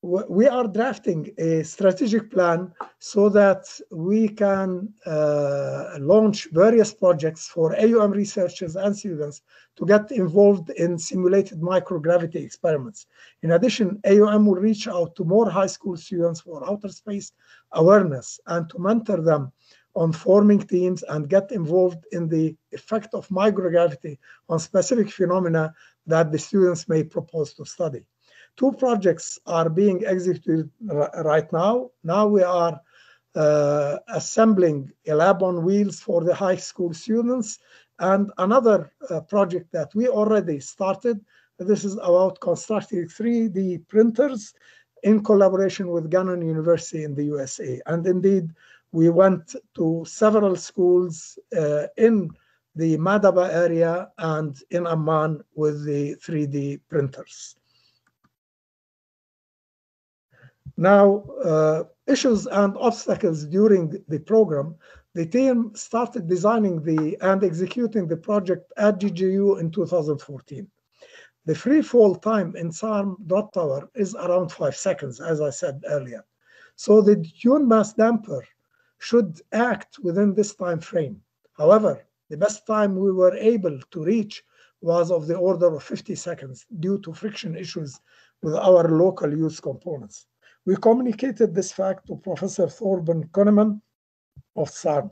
We are drafting a strategic plan so that we can uh, launch various projects for AUM researchers and students to get involved in simulated microgravity experiments. In addition, AUM will reach out to more high school students for outer space awareness and to mentor them on forming teams and get involved in the effect of microgravity on specific phenomena that the students may propose to study. Two projects are being executed right now. Now we are uh, assembling a lab on wheels for the high school students and another uh, project that we already started. This is about constructing 3D printers in collaboration with Gannon University in the USA. And indeed, we went to several schools uh, in the Madaba area and in Amman with the 3D printers. Now, uh, issues and obstacles during the program, the team started designing the and executing the project at GJU in 2014. The free fall time in ZARM drop tower is around five seconds, as I said earlier. So the tuned mass damper should act within this time frame. However, the best time we were able to reach was of the order of 50 seconds due to friction issues with our local use components. We communicated this fact to Professor Thorben Könemann of ZARM,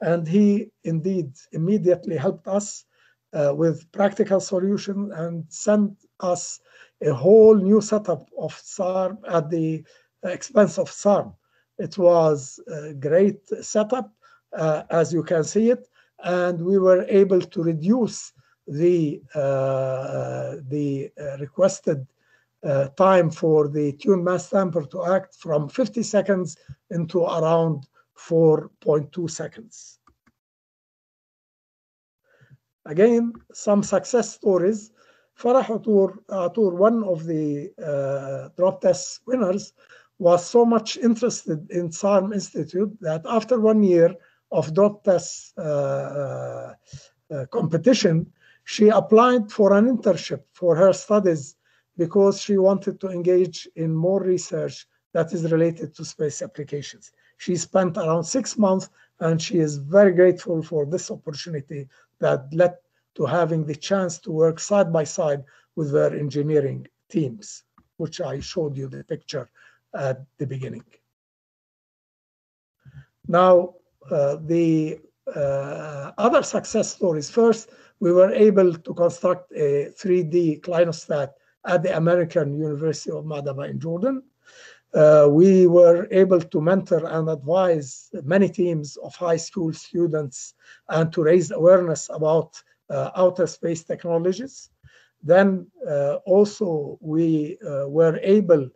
and he indeed immediately helped us uh, with practical solution and sent us a whole new setup of ZARM at the expense of ZARM It was a great setup, uh, as you can see it, and we were able to reduce the uh, the uh, requested uh, time for the tuned mass damper to act from 50 seconds into around 4.2 seconds. Again, some success stories. Farah Atur, Atur one of the uh, drop test winners, was so much interested in ZARM Institute that after one year of drop test uh, uh, uh, competition, she applied for an internship for her studies because she wanted to engage in more research that is related to space applications. She spent around six months and she is very grateful for this opportunity that led to having the chance to work side by side with their engineering teams, which I showed you the picture at the beginning. Now, uh, the uh, other success stories. First, we were able to construct a 3D clinostat at the American University of Madaba in Jordan. Uh, we were able to mentor and advise many teams of high school students and to raise awareness about uh, outer space technologies. Then uh, also we uh, were able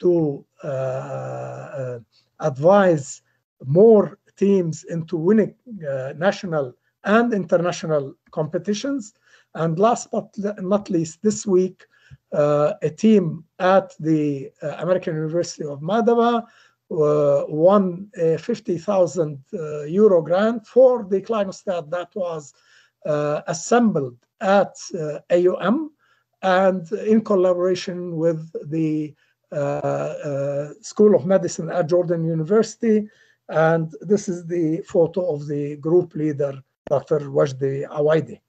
to uh, uh, advise more teams into winning national and international competitions. And last but not least, this week, Uh, a team at the uh, American University of Madaba uh, won a 50,000 uh, euro grant for the clinostat that was uh, assembled at AUM and in collaboration with the School of Medicine at Jordan University. And this is the photo of the group leader, Dr. Wajdi Awaidi.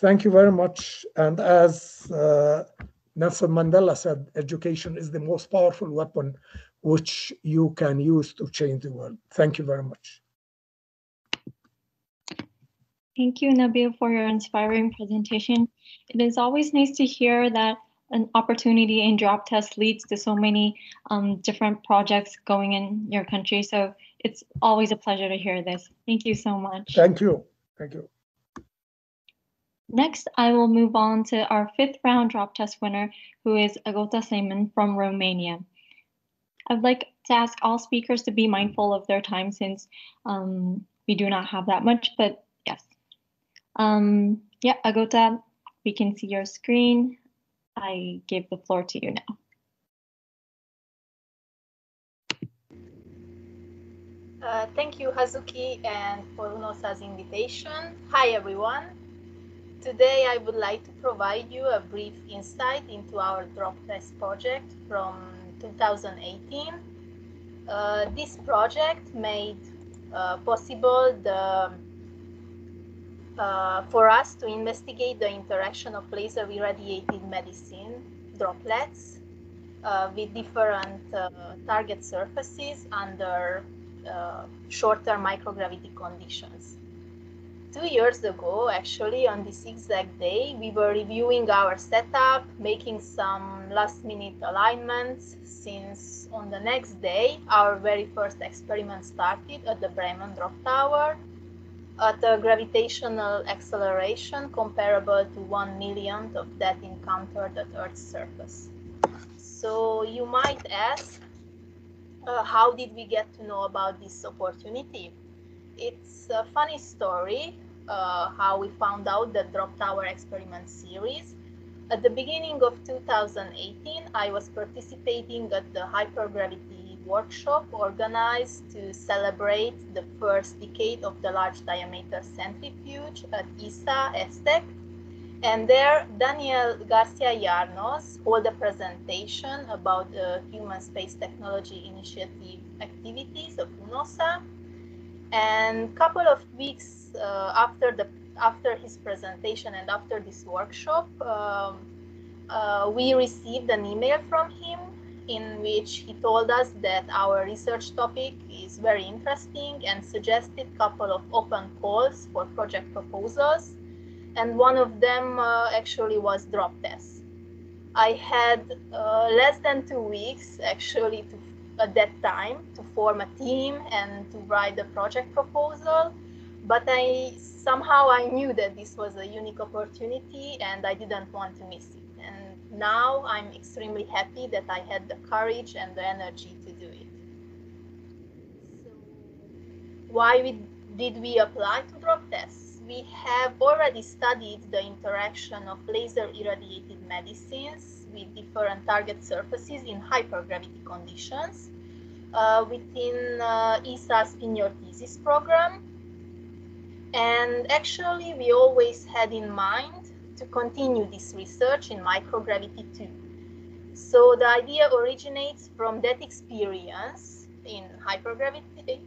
Thank you very much. And as uh, Nelson Mandela said, education is the most powerful weapon which you can use to change the world. Thank you very much. Thank you, Nabil, for your inspiring presentation. It is always nice to hear that an opportunity in drop test leads to so many um, different projects going in your country. So it's always a pleasure to hear this. Thank you so much. Thank you. Thank you. Next, I will move on to our fifth round drop test winner, who is Agota Simon from Romania. I'd like to ask all speakers to be mindful of their time since um, we do not have that much, but yes. Um, yeah, Agota, we can see your screen. I give the floor to you now. Uh, thank you, Hazuki, and for UNOOSA's invitation. Hi, everyone. Today, I would like to provide you a brief insight into our drop test project from 2018. Uh, this project made uh, possible the, uh, for us to investigate the interaction of laser irradiated medicine droplets uh, with different uh, target surfaces under uh, short-term microgravity conditions two years ago, actually, on this exact day, we were reviewing our setup, making some last minute alignments, since on the next day, our very first experiment started at the Bremen Drop Tower at a gravitational acceleration comparable to one millionth of that encountered at Earth's surface. So you might ask, uh, how did we get to know about this opportunity? It's a funny story uh, how we found out the Drop Tower Experiment series. At the beginning of 2018, I was participating at the hypergravity workshop organized to celebrate the first decade of the large diameter centrifuge at ESA ESTEC. And there, Daniel Garcia Yarnoz held a presentation about the Human Space Technology Initiative activities of UNOOSA and a couple of weeks uh, after the after his presentation and after this workshop, um, uh, we received an email from him in which he told us that our research topic is very interesting and suggested a couple of open calls for project proposals. And one of them uh, actually was drop tests. I had uh, less than two weeks actually to, at that time to form a team and to write the project proposal. But I somehow I knew that this was a unique opportunity and I didn't want to miss it. And now I'm extremely happy that I had the courage and the energy to do it. So why we, did we apply to drop tests? we have already studied the interaction of laser irradiated medicines with different target surfaces in hypergravity conditions uh, within uh, ESA's thesis program. And actually, we always had in mind to continue this research in microgravity too. So the idea originates from that experience in hypergravity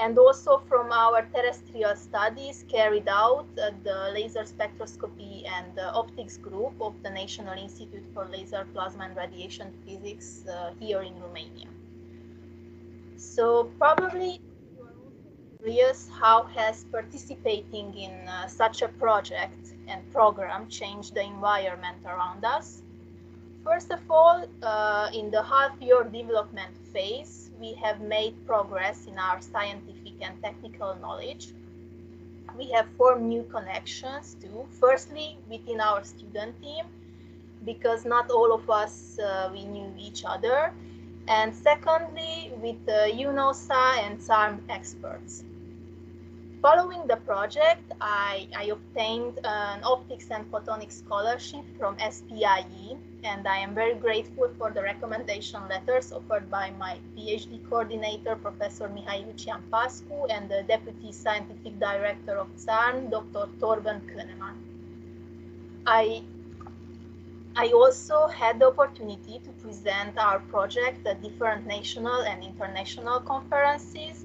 and also from our terrestrial studies carried out at the laser spectroscopy and optics group of the National Institute for Laser Plasma and Radiation Physics uh, here in Romania. So probably curious how has participating in uh, such a project and program changed the environment around us. First of all, uh, in the half-year development phase, we have made progress in our scientific and technical knowledge. We have formed new connections too. Firstly, within our student team, because not all of us uh, we knew each other. And secondly, with uh, UNOOSA and ZARM experts. Following the project, I, I, obtained an optics and photonics scholarship from SPIE, and I am very grateful for the recommendation letters offered by my PhD coordinator, Professor Mihai Lucian Pascu, and the Deputy Scientific Director of ZARM, Dr. Thorben Könemann. I, I also had the opportunity to present our project at different national and international conferences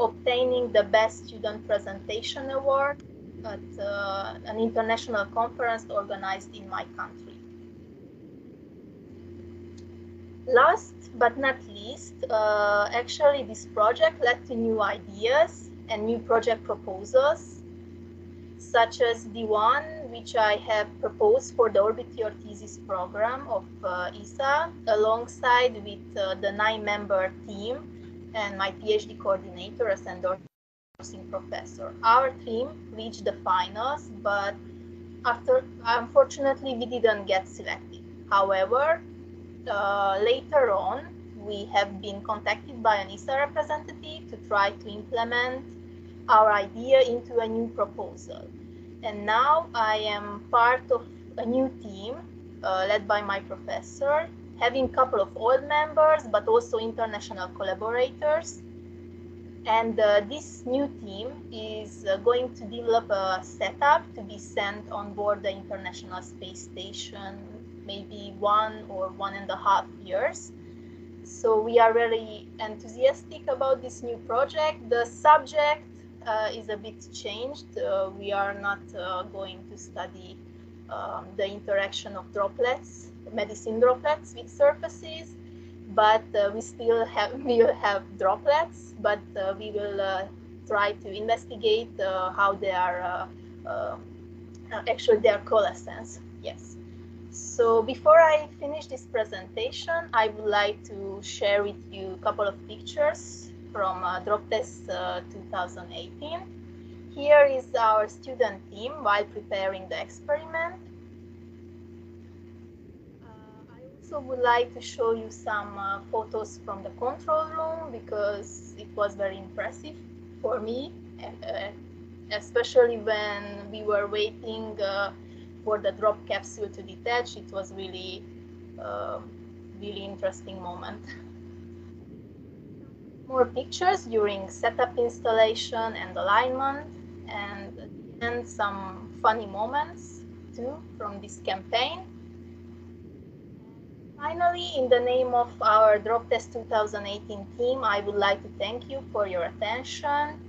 obtaining the Best Student Presentation Award at uh, an international conference organized in my country. Last but not least, uh, actually this project led to new ideas and new project proposals, such as the one which I have proposed for the Orbit Your Thesis program of uh, ESA, alongside with uh, the nine-member team and my PhD coordinator as endorsing professor. Our team reached the finals, but after unfortunately we didn't get selected. However, uh, later on, we have been contacted by an ESA representative to try to implement our idea into a new proposal. And now I am part of a new team uh, led by my professor having a couple of old members, but also international collaborators. And uh, this new team is uh, going to develop a setup to be sent on board the International Space Station, maybe one or one and a half years. So we are really enthusiastic about this new project. The subject uh, is a bit changed. Uh, we are not uh, going to study um, the interaction of droplets medicine droplets with surfaces, but uh, we still have we will have droplets, but uh, we will uh, try to investigate how they are uh, actually their coalescence. Yes. So before I finish this presentation, I would like to share with you a couple of pictures from uh, DropTest 2018. Here is our student team while preparing the experiment. I also would like to show you some uh, photos from the control room because it was very impressive for me, uh, especially when we were waiting uh, for the drop capsule to detach. It was really, um, really interesting moment. More pictures during setup installation and alignment and, and some funny moments too from this campaign. Finally, in the name of our Drop Test 2018 team, I would like to thank you for your attention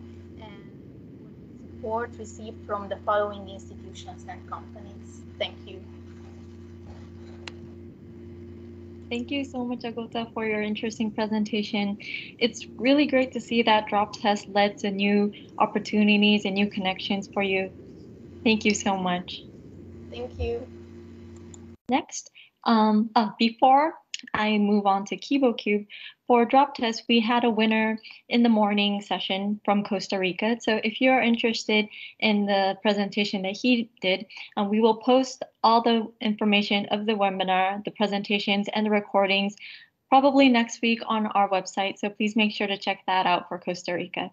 support received from the following institutions and companies. Thank you. Thank you so much, Agota, for your interesting presentation. It's really great to see that Drop Test led to new opportunities and new connections for you. Thank you so much. Thank you. Next, Um, uh, before I move on to KiboCube, for drop test, we had a winner in the morning session from Costa Rica. So if you're interested in the presentation that he did, um, we will post all the information of the webinar, the presentations and the recordings probably next week on our website. So please make sure to check that out for Costa Rica.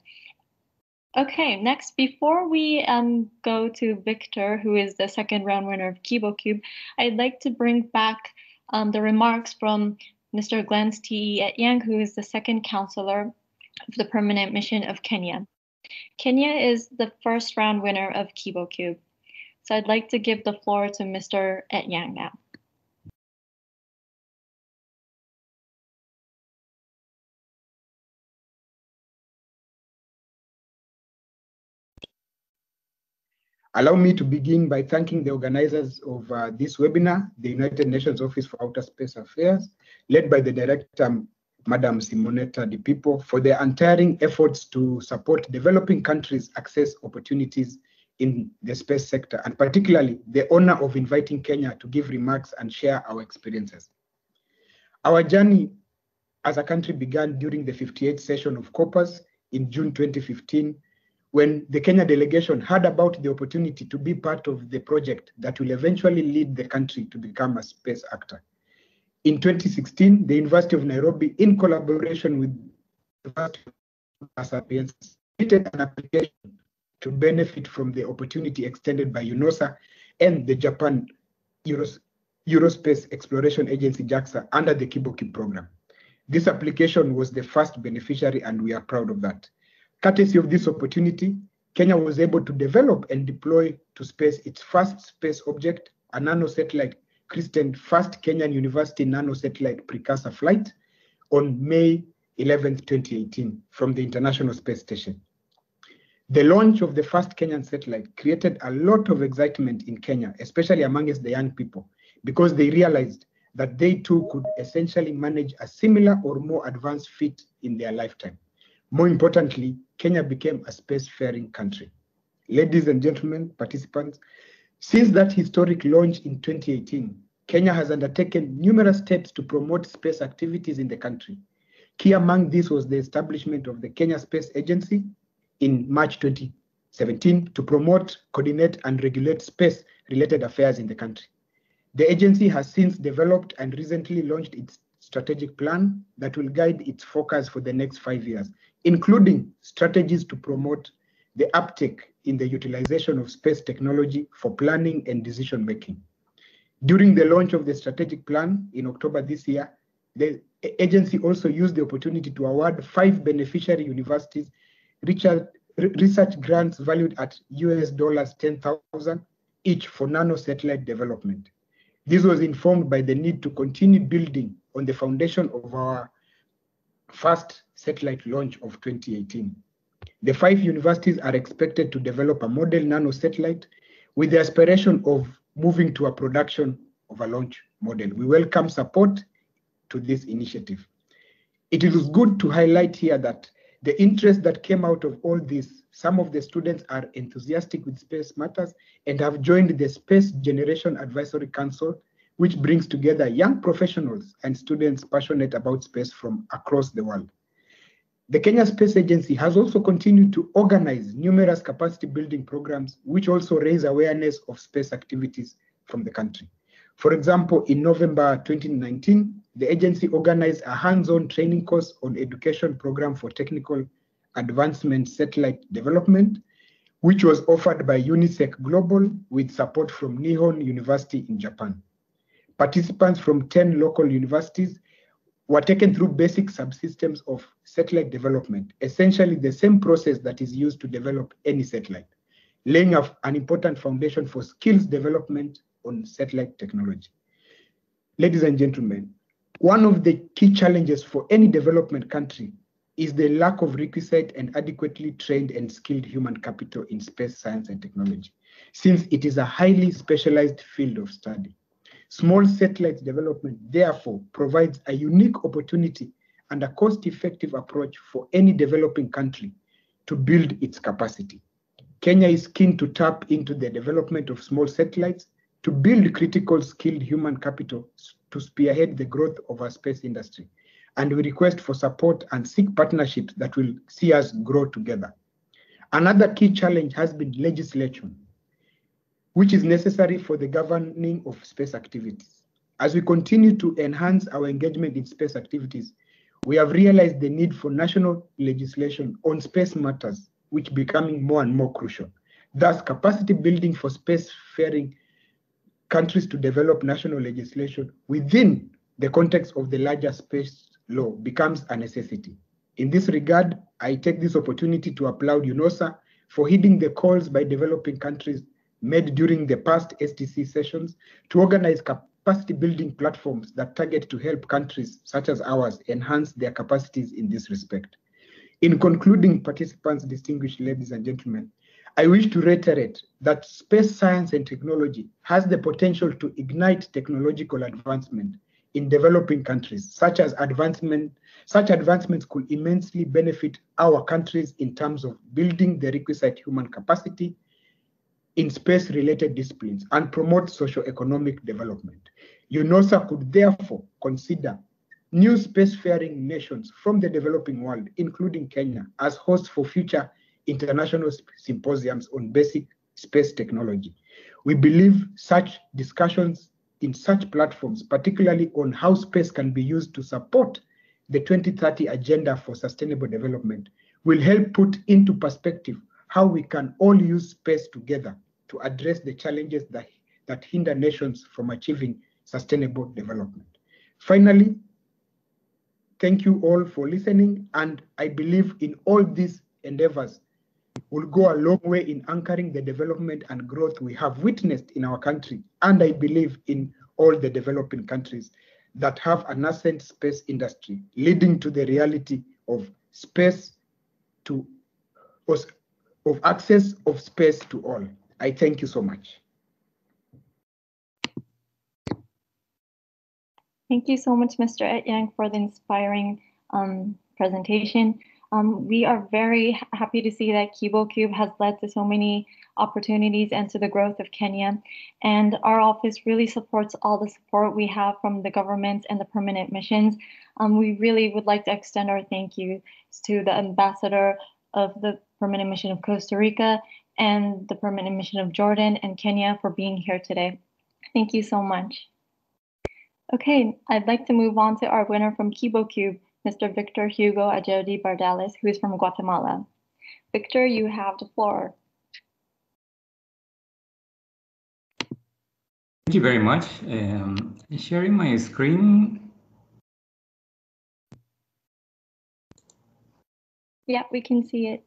Okay, next, before we um, go to Victor, who is the second round winner of KiboCube, I'd like to bring back um, the remarks from Mr. Glens T. Etyang, who is the second counselor of the Permanent Mission of Kenya. Kenya is the first round winner of KiboCube. So I'd like to give the floor to Mr. Etyang now. Allow me to begin by thanking the organizers of uh, this webinar, the United Nations Office for Outer Space Affairs, led by the director, Madam Simonetta Di Pipo, for their untiring efforts to support developing countries access opportunities in the space sector, and particularly the honor of inviting Kenya to give remarks and share our experiences. Our journey as a country began during the 58th session of COPUOS in June 2015 when the Kenya delegation heard about the opportunity to be part of the project that will eventually lead the country to become a space actor. In 2016, the University of Nairobi, in collaboration with the University of Sapienza, submitted an application to benefit from the opportunity extended by UNOOSA and the Japan Euros Aerospace Exploration Agency, JAXA, under the KiboCube program. This application was the first beneficiary, and we are proud of that. Courtesy of this opportunity, Kenya was able to develop and deploy to space its first space object, a nano-satellite christened First Kenyan University Nano-Satellite Precursor Flight on May 11, 2018 from the International Space Station. The launch of the first Kenyan satellite created a lot of excitement in Kenya, especially amongst the young people, because they realized that they too could essentially manage a similar or more advanced feat in their lifetime. More importantly, Kenya became a spacefaring country. Ladies and gentlemen, participants, since that historic launch in 2018, Kenya has undertaken numerous steps to promote space activities in the country. Key among these was the establishment of the Kenya Space Agency in March 2017 to promote, coordinate, and regulate space-related affairs in the country. The agency has since developed and recently launched its strategic plan that will guide its focus for the next five years, including strategies to promote the uptake in the utilization of space technology for planning and decision making. During the launch of the strategic plan in October this year, the agency also used the opportunity to award five beneficiary universities research grants valued at US dollars 10,000 each for nano satellite development. This was informed by the need to continue building on the foundation of our first satellite launch of 2018. The five universities are expected to develop a model nano satellite with the aspiration of moving to a production of a launch model. We welcome support to this initiative. It is good to highlight here that the interest that came out of all this, some of the students are enthusiastic with space matters and have joined the Space Generation Advisory Council, which brings together young professionals and students passionate about space from across the world. The Kenya Space Agency has also continued to organize numerous capacity building programs, which also raise awareness of space activities from the country. For example, in November 2019, the agency organized a hands-on training course on education program for technical advancement satellite development, which was offered by UNISEC Global with support from Nihon University in Japan. Participants from 10 local universities were taken through basic subsystems of satellite development, essentially the same process that is used to develop any satellite, laying an important foundation for skills development on satellite technology. Ladies and gentlemen, one of the key challenges for any development country is the lack of requisite and adequately trained and skilled human capital in space science and technology, since it is a highly specialized field of study. Small satellite development, therefore, provides a unique opportunity and a cost-effective approach for any developing country to build its capacity. Kenya is keen to tap into the development of small satellites to build critical skilled human capital to spearhead the growth of our space industry. And we request for support and seek partnerships that will see us grow together. Another key challenge has been legislation, which is necessary for the governing of space activities. As we continue to enhance our engagement in space activities, we have realized the need for national legislation on space matters, which becoming more and more crucial. Thus, capacity building for spacefaring countries to develop national legislation within the context of the larger space law becomes a necessity. In this regard, I take this opportunity to applaud UNOOSA for heeding the calls by developing countries made during the past STC sessions to organize capacity building platforms that target to help countries such as ours enhance their capacities in this respect. In concluding, participants, distinguished ladies and gentlemen, I wish to reiterate that space science and technology has the potential to ignite technological advancement in developing countries. Such as advancement, such advancements could immensely benefit our countries in terms of building the requisite human capacity in space-related disciplines and promote socio-economic development. UNOOSA could therefore consider new spacefaring nations from the developing world, including Kenya, as hosts for future international symposiums on basic space technology. We believe such discussions in such platforms, particularly on how space can be used to support the 2030 Agenda for Sustainable Development, will help put into perspective how we can all use space together to address the challenges that, that hinder nations from achieving sustainable development. Finally, thank you all for listening, and I believe in all these endeavors will go a long way in anchoring the development and growth we have witnessed in our country, and I believe in all the developing countries that have a nascent space industry, leading to the reality of space to of access of space to all. I thank you so much. Thank you so much, Mr. Etyang, for the inspiring um, presentation. Um, we are very happy to see that KiboCube has led to so many opportunities and to the growth of Kenya. And our office really supports all the support we have from the government and the permanent missions. Um, we really would like to extend our thank you to the ambassador of the permanent mission of Costa Rica and the permanent mission of Jordan and Kenya for being here today. Thank you so much. Okay, I'd like to move on to our winner from KiboCube, Mr. Victor Hugo Ayerdi Bardales, who is from Guatemala. Victor, you have the floor. Thank you very much. Um, sharing my screen. Yeah, we can see it.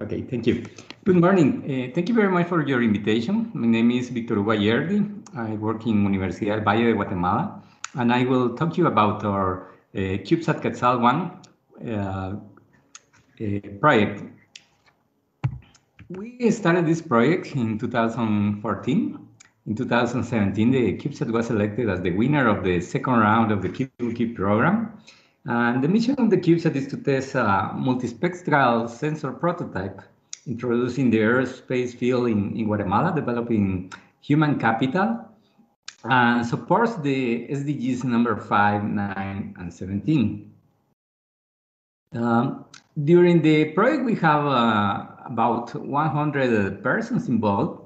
Okay, thank you. Good morning. Uh, thank you very much for your invitation. My name is Victor Guayerdi. I work in Universidad Valle de Guatemala, and I will talk to you about our uh, CubeSat Quetzal 1 uh, uh, project. We started this project in 2014. In 2017, the CubeSat was selected as the winner of the second round of the CubeKeep program. And the mission of the CubeSat is to test a multispectral sensor prototype, introducing the aerospace field in, in Guatemala, developing human capital, and supports the SDGs number 5, 9, and 17. Um, during the project, we have uh, about 100 persons involved.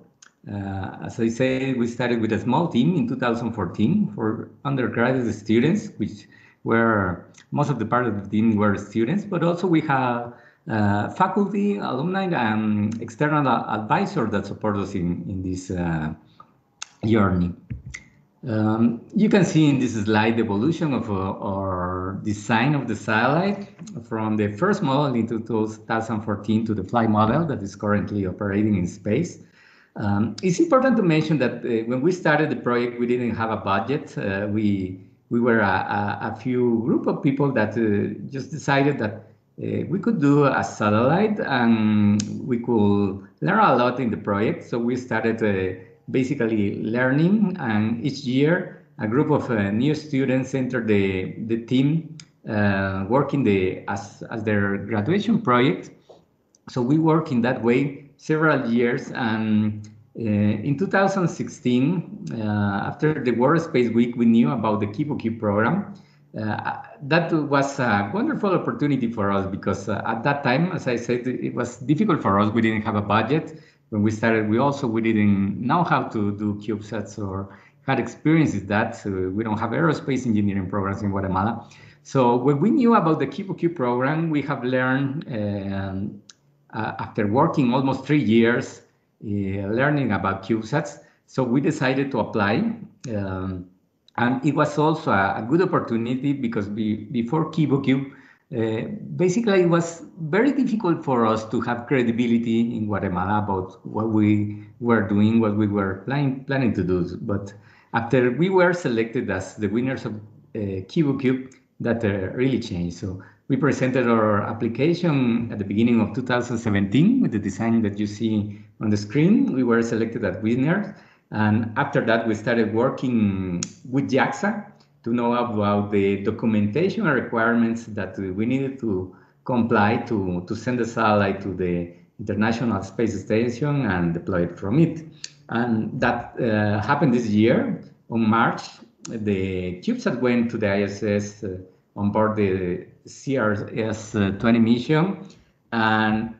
Uh, as I said, we started with a small team in 2014 for undergraduate students, which were most of the part of the team were students, but also we have uh, faculty, alumni, and external advisor that support us in, in this uh, journey. Um, you can see in this slide the evolution of uh, our design of the satellite from the first model in 2014 to the flight model that is currently operating in space. Um, it's important to mention that uh, when we started the project, we didn't have a budget. Uh, we we were a, a, a, few group of people that uh, just decided that uh, we could do a satellite and we could learn a lot in the project. So we started uh, basically learning and each year a group of uh, new students entered the, the team working the as, as their graduation project. So we work in that way several years and in 2016, uh, after the World Space Week, we knew about the KiboCube program. Uh, that was a wonderful opportunity for us because uh, at that time, as I said, it was difficult for us. We didn't have a budget. When we started, we also we didn't know how to do CubeSats or had experience with that. So we don't have aerospace engineering programs in Guatemala. So when we knew about the KiboCube program, we have learned um, uh, after working almost three years uh, learning about CubeSats. So we decided to apply. Um, and it was also a, a good opportunity because be, before KiboCube, uh, basically, it was very difficult for us to have credibility in Guatemala about what we were doing, what we were planning, planning to do. But after we were selected as the winners of uh, KiboCube, that uh, really changed. So we presented our application at the beginning of 2017 with the design that you see on the screen. We were selected as winners. And after that, we started working with JAXA to know about the documentation requirements that we needed to comply to, to send the satellite to the International Space Station and deploy it from it. And that uh, happened this year. On March, the CubeSat went to the ISS uh, on board the CRS-20 uh, mission. And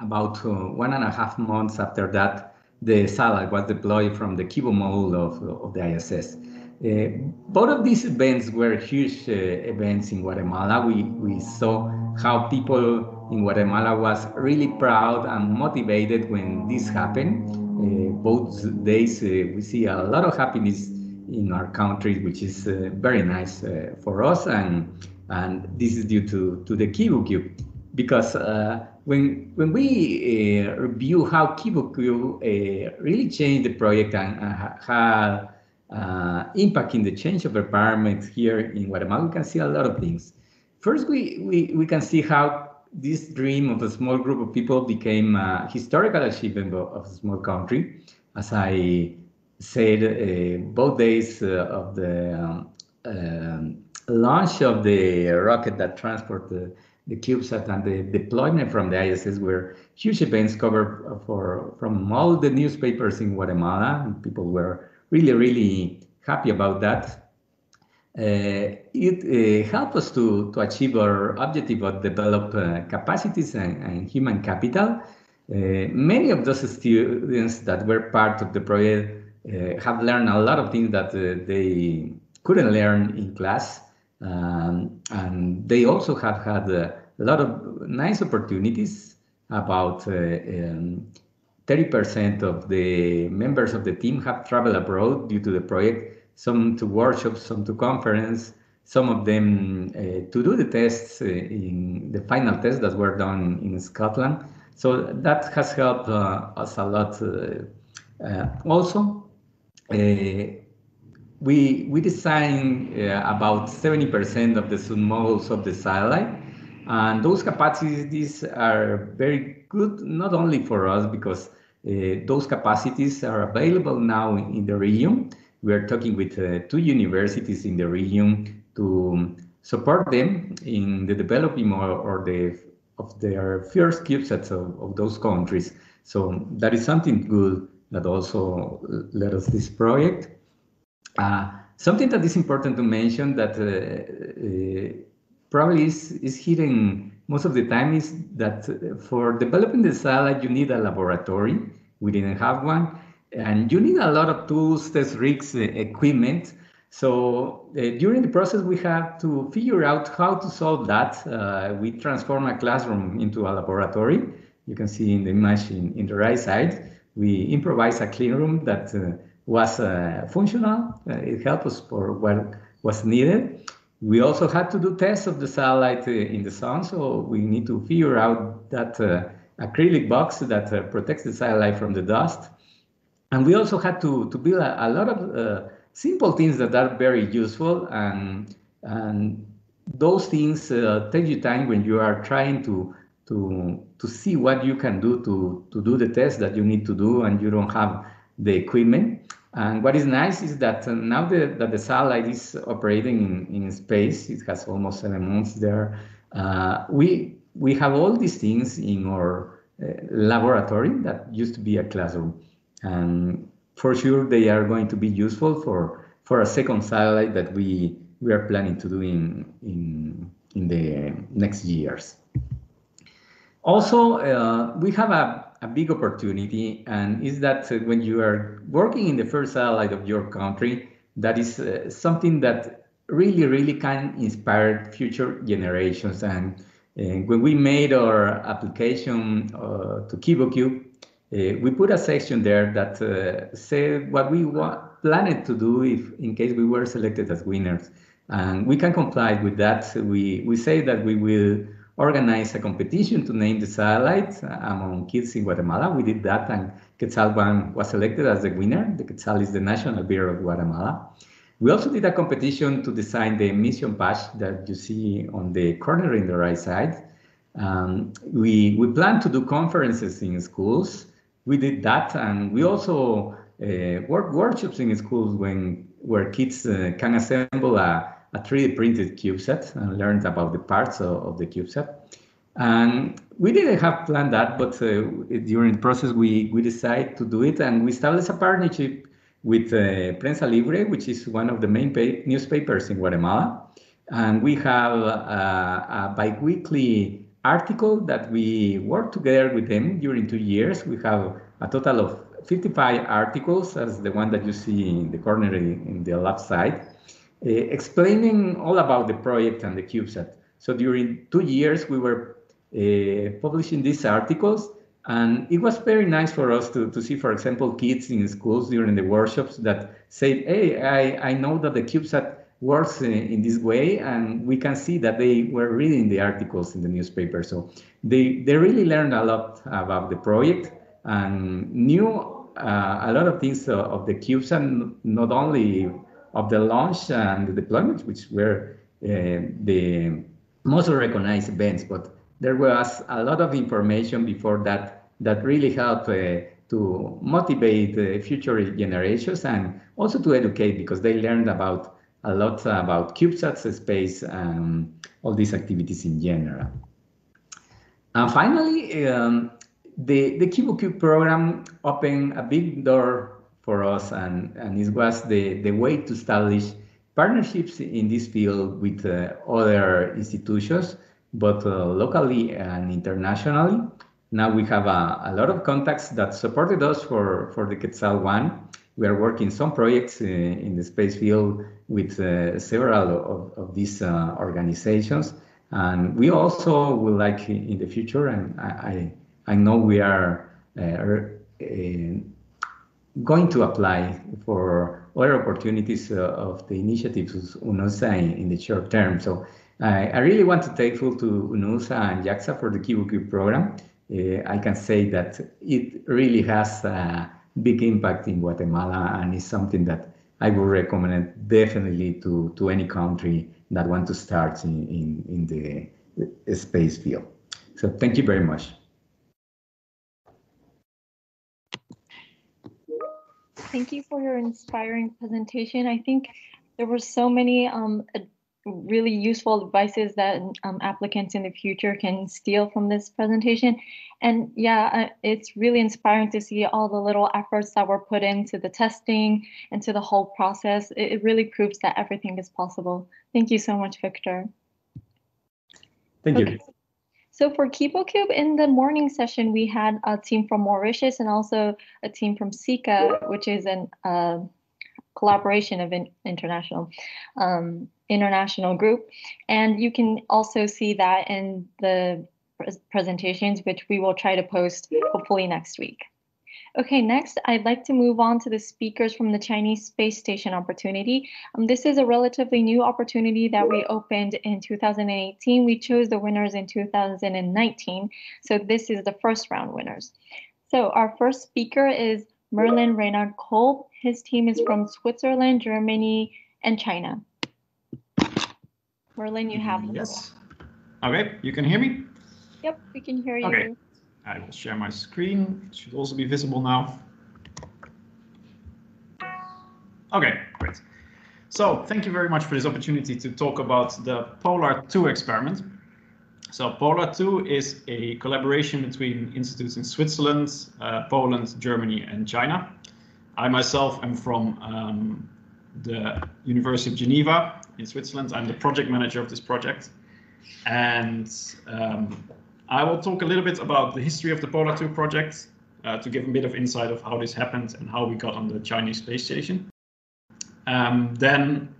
about uh, one and a half months after that, the satellite was deployed from the Kibo module of, of the ISS. Uh, both of these events were huge uh, events in Guatemala. We, we saw how people in Guatemala was really proud and motivated when this happened. Uh, both days uh, we see a lot of happiness in our country, which is uh, very nice uh, for us. And, and this is due to, to the KiboCube because when when we uh, review how KiboCube uh, really changed the project and uh, had uh, impact in the change of environment here in Guatemala, we can see a lot of things. First, we, we, we can see how this dream of a small group of people became a historical achievement of a small country. As I said, uh, both days uh, of the um, um, launch of the rocket that transported the CubeSat and the deployment from the ISS were huge events covered for from all the newspapers in Guatemala. And people were really, really happy about that. Uh, it uh, helped us to, to achieve our objective of develop uh, capacities and, and, human capital. Uh, many of those students that were part of the project uh, have learned a lot of things that uh, they couldn't learn in class. Um, and they also have had a lot of nice opportunities. About 30% um, of the members of the team have traveled abroad due to the project, some to workshops, some to conference, some of them uh, to do the tests uh, in the final tests that were done in Scotland. So that has helped uh, us a lot. Uh, uh, also, uh, we we design uh, about 70% of the submodules of the satellite, and those capacities are very good not only for us because uh, those capacities are available now in, in, the region. We are talking with uh, two universities in the region to support them in the developing or, or the of their first CubeSats of, of those countries. So that is something good that also led us this project. Uh, something that is important to mention that uh, uh, probably is, is hidden most of the time is that for developing the satellite, you need a laboratory. We didn't have one. And you need a lot of tools, test rigs, equipment. So uh, during the process, we had to figure out how to solve that. Uh, we transform a classroom into a laboratory. You can see in the image in, in the right side. We improvise a clean room that uh, was uh, functional. Uh, it helped us for what was needed. We also had to do tests of the satellite uh, in the sun, so we need to figure out that uh, acrylic box that protects the satellite from the dust. And we also had to, to build a, a lot of simple things that are very useful and, and those things uh, take you time when you are trying to to to see what you can do to to do the test that you need to do and you don't have the equipment. And what is nice is that uh, now the, that the satellite is operating in, in space, it has almost seven months there. Uh, we we have all these things in our uh, laboratory that used to be a classroom. And for sure, they are going to be useful for, for a second satellite that we, we are planning to do in, in, in the next years. Also, uh, we have a, a big opportunity, and is that when you are working in the first satellite of your country, that is uh, something that really, really can inspire future generations. And uh, when we made our application uh, to KiboCube, uh, we put a section there that uh, said what we want, planned to do if in case we were selected as winners. And we can comply with that. We, we say that we will organize a competition to name the satellites among kids in Guatemala. We did that and Quetzal 1 was selected as the winner. The Quetzal is the national bird of Guatemala. We also did a competition to design the mission patch that you see on the corner in the right side. Um, we, we plan to do conferences in schools. We did that and we also uh, work workshops in schools when where kids uh, can assemble a, a 3D printed CubeSat and learned about the parts of, of the CubeSat. And we didn't have planned that, but uh, during the process, we, we decided to do it and we established a partnership with uh, Prensa Libre, which is one of the main newspapers in Guatemala. And we have a, a biweekly article that we work together with them during two years. We have a total of 55 articles, as the one that you see in the corner in the left side. Uh, explaining all about the project and the CubeSat. So during two years, we were uh, publishing these articles, and it was very nice for us to, to see, for example, kids in schools during the workshops that said, hey, I, I know that the CubeSat works in, in, this way, and we can see that they were reading the articles in the newspaper. So they, they really learned a lot about the project and knew uh, a lot of things of the CubeSat, not only of the launch and the deployment, which were uh, the most recognized events. But there was a lot of information before that that really helped uh, to motivate the future generations and also to educate because they learned about a lot about CubeSats space and all these activities in general. And finally, um, the, the KiboCube program opened a big door for us, and, and it was the, the way to establish partnerships in this field with uh, other institutions, both uh, locally and internationally. Now we have a, a, lot of contacts that supported us for, for the Quetzal One. We are working some projects uh, in the space field with uh, several of, of these uh, organizations. And we also would like in the future, and I, I, I know we are uh, going to apply for other opportunities uh, of the initiatives UNOOSA in, in, the short term. So I, I really want to thankful to UNOOSA and JAXA for the KiboCube program. Uh, I can say that it really has a big impact in Guatemala and is something that I would recommend definitely to, to any country that want to start in, in, in the space field. So thank you very much. Thank you for your inspiring presentation. I think there were so many um, really useful advices that um, applicants in the future can steal from this presentation. And yeah, uh, it's really inspiring to see all the little efforts that were put into the testing and to the whole process. It, it really proves that everything is possible. Thank you so much, Victor. Thank okay. you. So for KiboCube, in the morning session, we had a team from Mauritius and also a team from SICA, which is an uh, collaboration of an international um, international group. And you can also see that in the presentations, which we will try to post hopefully next week. Okay, next, I'd like to move on to the speakers from the Chinese space station opportunity. Um, this is a relatively new opportunity that we opened in 2018. We chose the winners in 2019. So this is the first round winners. So our first speaker is Merlin Reynard Kolb. His team is from Switzerland, Germany, and China. Merlin, you have the Yes. Okay, you can hear me? Yep, we can hear you. Okay. I will share my screen. It should also be visible now. Okay, great. So thank you very much for this opportunity to talk about the Polar 2 experiment. So Polar 2 is a collaboration between institutes in Switzerland, uh, Poland, Germany, and China. I myself am from um, the University of Geneva in Switzerland. I'm the project manager of this project. And um, I will talk a little bit about the history of the Polar 2 project uh, to give a bit of insight of how this happened and how we got on the Chinese space station. Um, then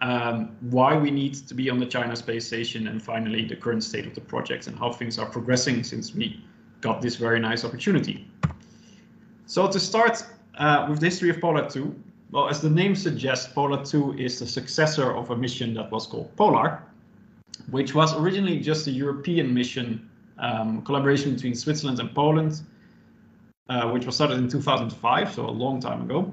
um, why we need to be on the China space station, and finally the current state of the project and how things are progressing since we got this very nice opportunity. So to start uh, with the history of Polar 2, well, as the name suggests, Polar 2 is the successor of a mission that was called Polar, which was originally just a European mission, um, collaboration between Switzerland and Poland, uh, which was started in 2005, so a long time ago.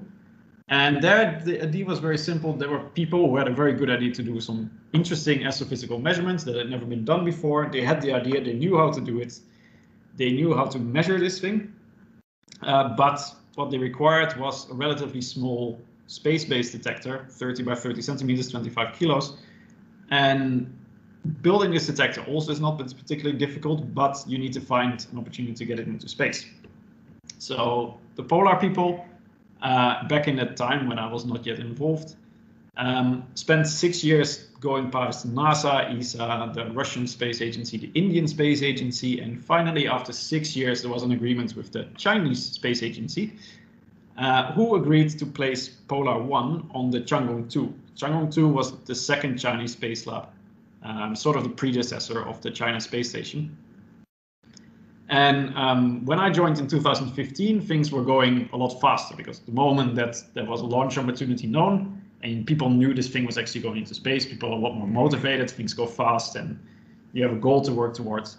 And there, the idea was very simple. There were people who had a very good idea to do some interesting astrophysical measurements that had never been done before. They had the idea, they knew how to do it, they knew how to measure this thing. Uh, but what they required was a relatively small space-based detector, 30 by 30 centimeters, 25 kilos. And building this detector also is not particularly difficult, but you need to find an opportunity to get it into space. So the Polar people uh, back in that time when I was not yet involved. Um, spent six years going past NASA, ESA, the Russian Space Agency, the Indian Space Agency, and finally, after six years, there was an agreement with the Chinese Space Agency, uh, who agreed to place Polar 1 on the Chang'e 2. Chang'e 2 was the second Chinese space lab, um, sort of the predecessor of the China space station. And um, when I joined in 2015, things were going a lot faster because the moment that there was a launch opportunity known and people knew this thing was actually going into space, people are a lot more motivated, things go fast, and you have a goal to work towards.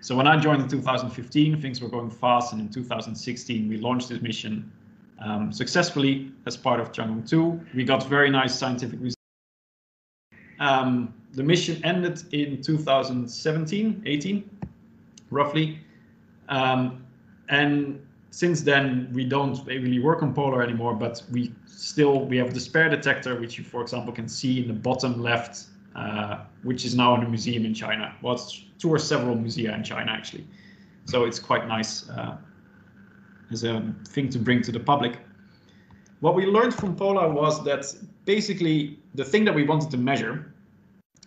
So when I joined in 2015, things were going fast, and in 2016, we launched this mission um, successfully as part of Chang'e 2. We got very nice scientific results. Um, the mission ended in 2017, 18, roughly. Um, and since then, we don't really work on polar anymore, but we still we have the spare detector, which you, for example, can see in the bottom left, uh, which is now in a museum in China. Well, it's two or several musea in China actually, so it's quite nice uh, as a thing to bring to the public. What we learned from Polar was that basically the thing that we wanted to measure,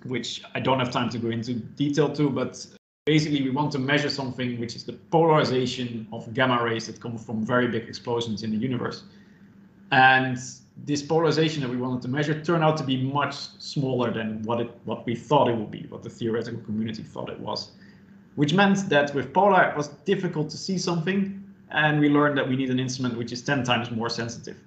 which I don't have time to go into detail to, but basically we want to measure something which is the polarization of gamma rays that come from very big explosions in the universe. And this polarization that we wanted to measure turned out to be much smaller than what it what we thought it would be, what the theoretical community thought it was. Which meant that with polar it was difficult to see something, and we learned that we need an instrument which is 10 times more sensitive.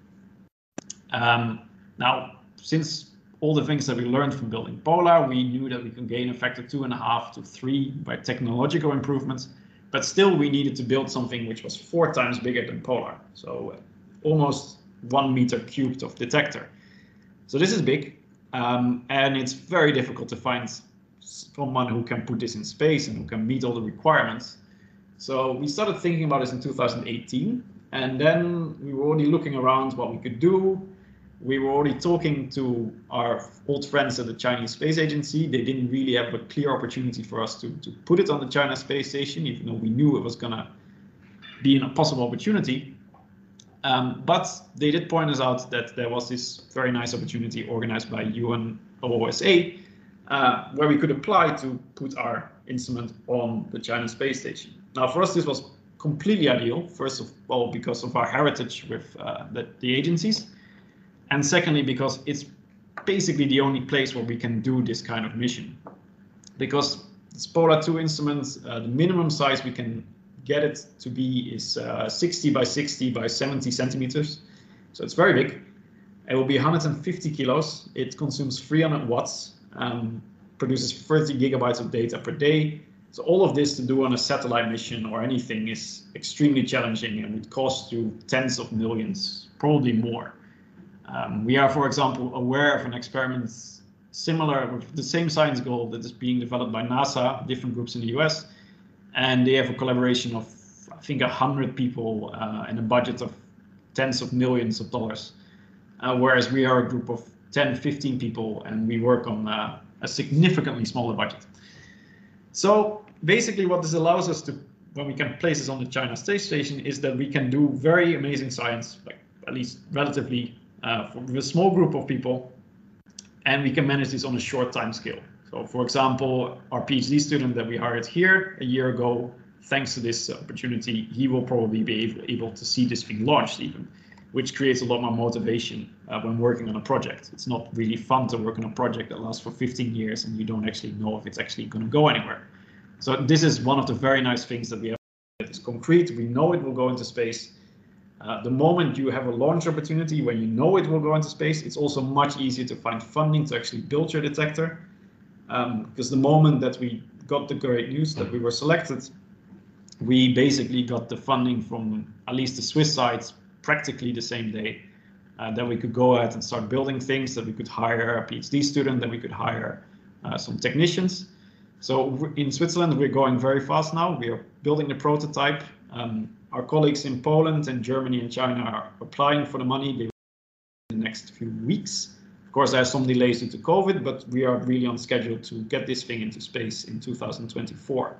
Um, now, since all the things that we learned from building Polar, we knew that we could gain a factor two and a half to three by technological improvements, but still we needed to build something which was four times bigger than Polar. So uh, almost one meter cubed of detector. So this is big, um, and it's very difficult to find someone who can put this in space and who can meet all the requirements. So we started thinking about this in 2018, and then we were already looking around what we could do, we were already talking to our old friends at the Chinese Space Agency. They didn't really have a clear opportunity for us to, to put it on the China Space Station, even though we knew it was going to be a possible opportunity. Um, but they did point us out that there was this very nice opportunity organized by UN OOSA, uh, where we could apply to put our instrument on the China Space Station. Now, for us, this was completely ideal. First of all, because of our heritage with uh, the, the agencies and secondly, because it's basically the only place where we can do this kind of mission. Because this Polar 2 instruments, uh, the minimum size we can get it to be is uh, 60 by 60 by 70 centimeters. So it's very big. It will be 150 kilos. It consumes 300 watts, um, produces 30 gigabytes of data per day. So all of this to do on a satellite mission or anything is extremely challenging and would cost you tens of millions, probably more. Um, we are, for example, aware of an experiment similar with the same science goal that is being developed by NASA, different groups in the US, and they have a collaboration of, I think, 100 people uh, and a budget of tens of millions of dollars, uh, whereas we are a group of 10, 15 people and we work on uh, a significantly smaller budget. So basically what this allows us to, when we can place this on the China space station, is that we can do very amazing science, like at least relatively, uh, with a small group of people, and we can manage this on a short time scale. So for example, our PhD student that we hired here a year ago, thanks to this opportunity, he will probably be able, able to see this thing launched even, which creates a lot more motivation uh, when working on a project. It's not really fun to work on a project that lasts for 15 years and you don't actually know if it's actually going to go anywhere. So this is one of the very nice things that we have is concrete. We know it will go into space. Uh, the moment you have a launch opportunity, when you know it will go into space, it's also much easier to find funding to actually build your detector um, because the moment that we got the great news that we were selected, we basically got the funding from at least the Swiss side practically the same day. Uh, then we could go ahead and start building things that we could hire a PhD student, that we could hire uh, some technicians. So in Switzerland, we're going very fast now. We are building the prototype. Um, our colleagues in Poland and Germany and China are applying for the money. They in the next few weeks. Of course, there are some delays due to COVID, but we are really on schedule to get this thing into space in 2024.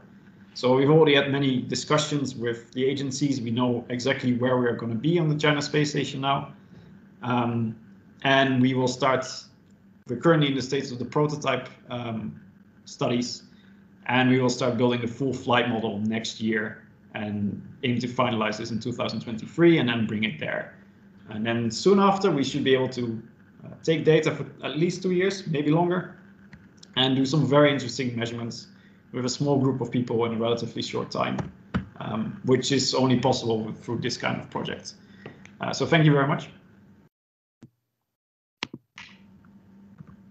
So we've already had many discussions with the agencies. We know exactly where we are going to be on the China space station now. Um, and we will start, we're currently in the stages of the prototype um, studies, and we will start building the full flight model next year and aim to finalize this in 2023 and then bring it there. And then soon after, we should be able to uh, take data for at least two years, maybe longer, and do some very interesting measurements with a small group of people in a relatively short time, um, which is only possible through this kind of project. Uh, so thank you very much.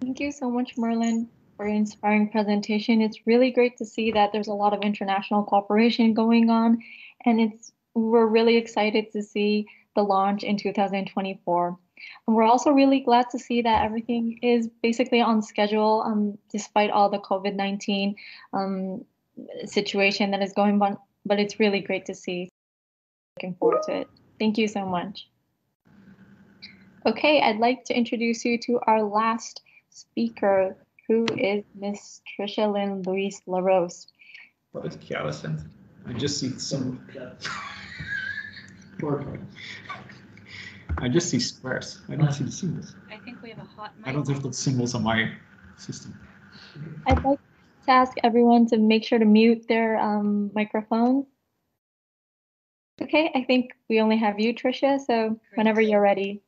Thank you so much, Merlin, your inspiring presentation. It's really great to see that there's a lot of international cooperation going on, and it's we're really excited to see the launch in 2024. And we're also really glad to see that everything is basically on schedule, um, despite all the COVID-19 um, situation that is going on. But it's really great to see. Looking forward to it. Thank you so much. Okay, I'd like to introduce you to our last speaker, who is Miss Tricia Lynn Louise LaRose. What is Allison? I just see some. I just see squares. I don't see the symbols. I think we have a hot mic. I don't have the symbols on my system. I'd like to ask everyone to make sure to mute their um, microphone. Okay, I think we only have you, Tricia, so whenever you're ready.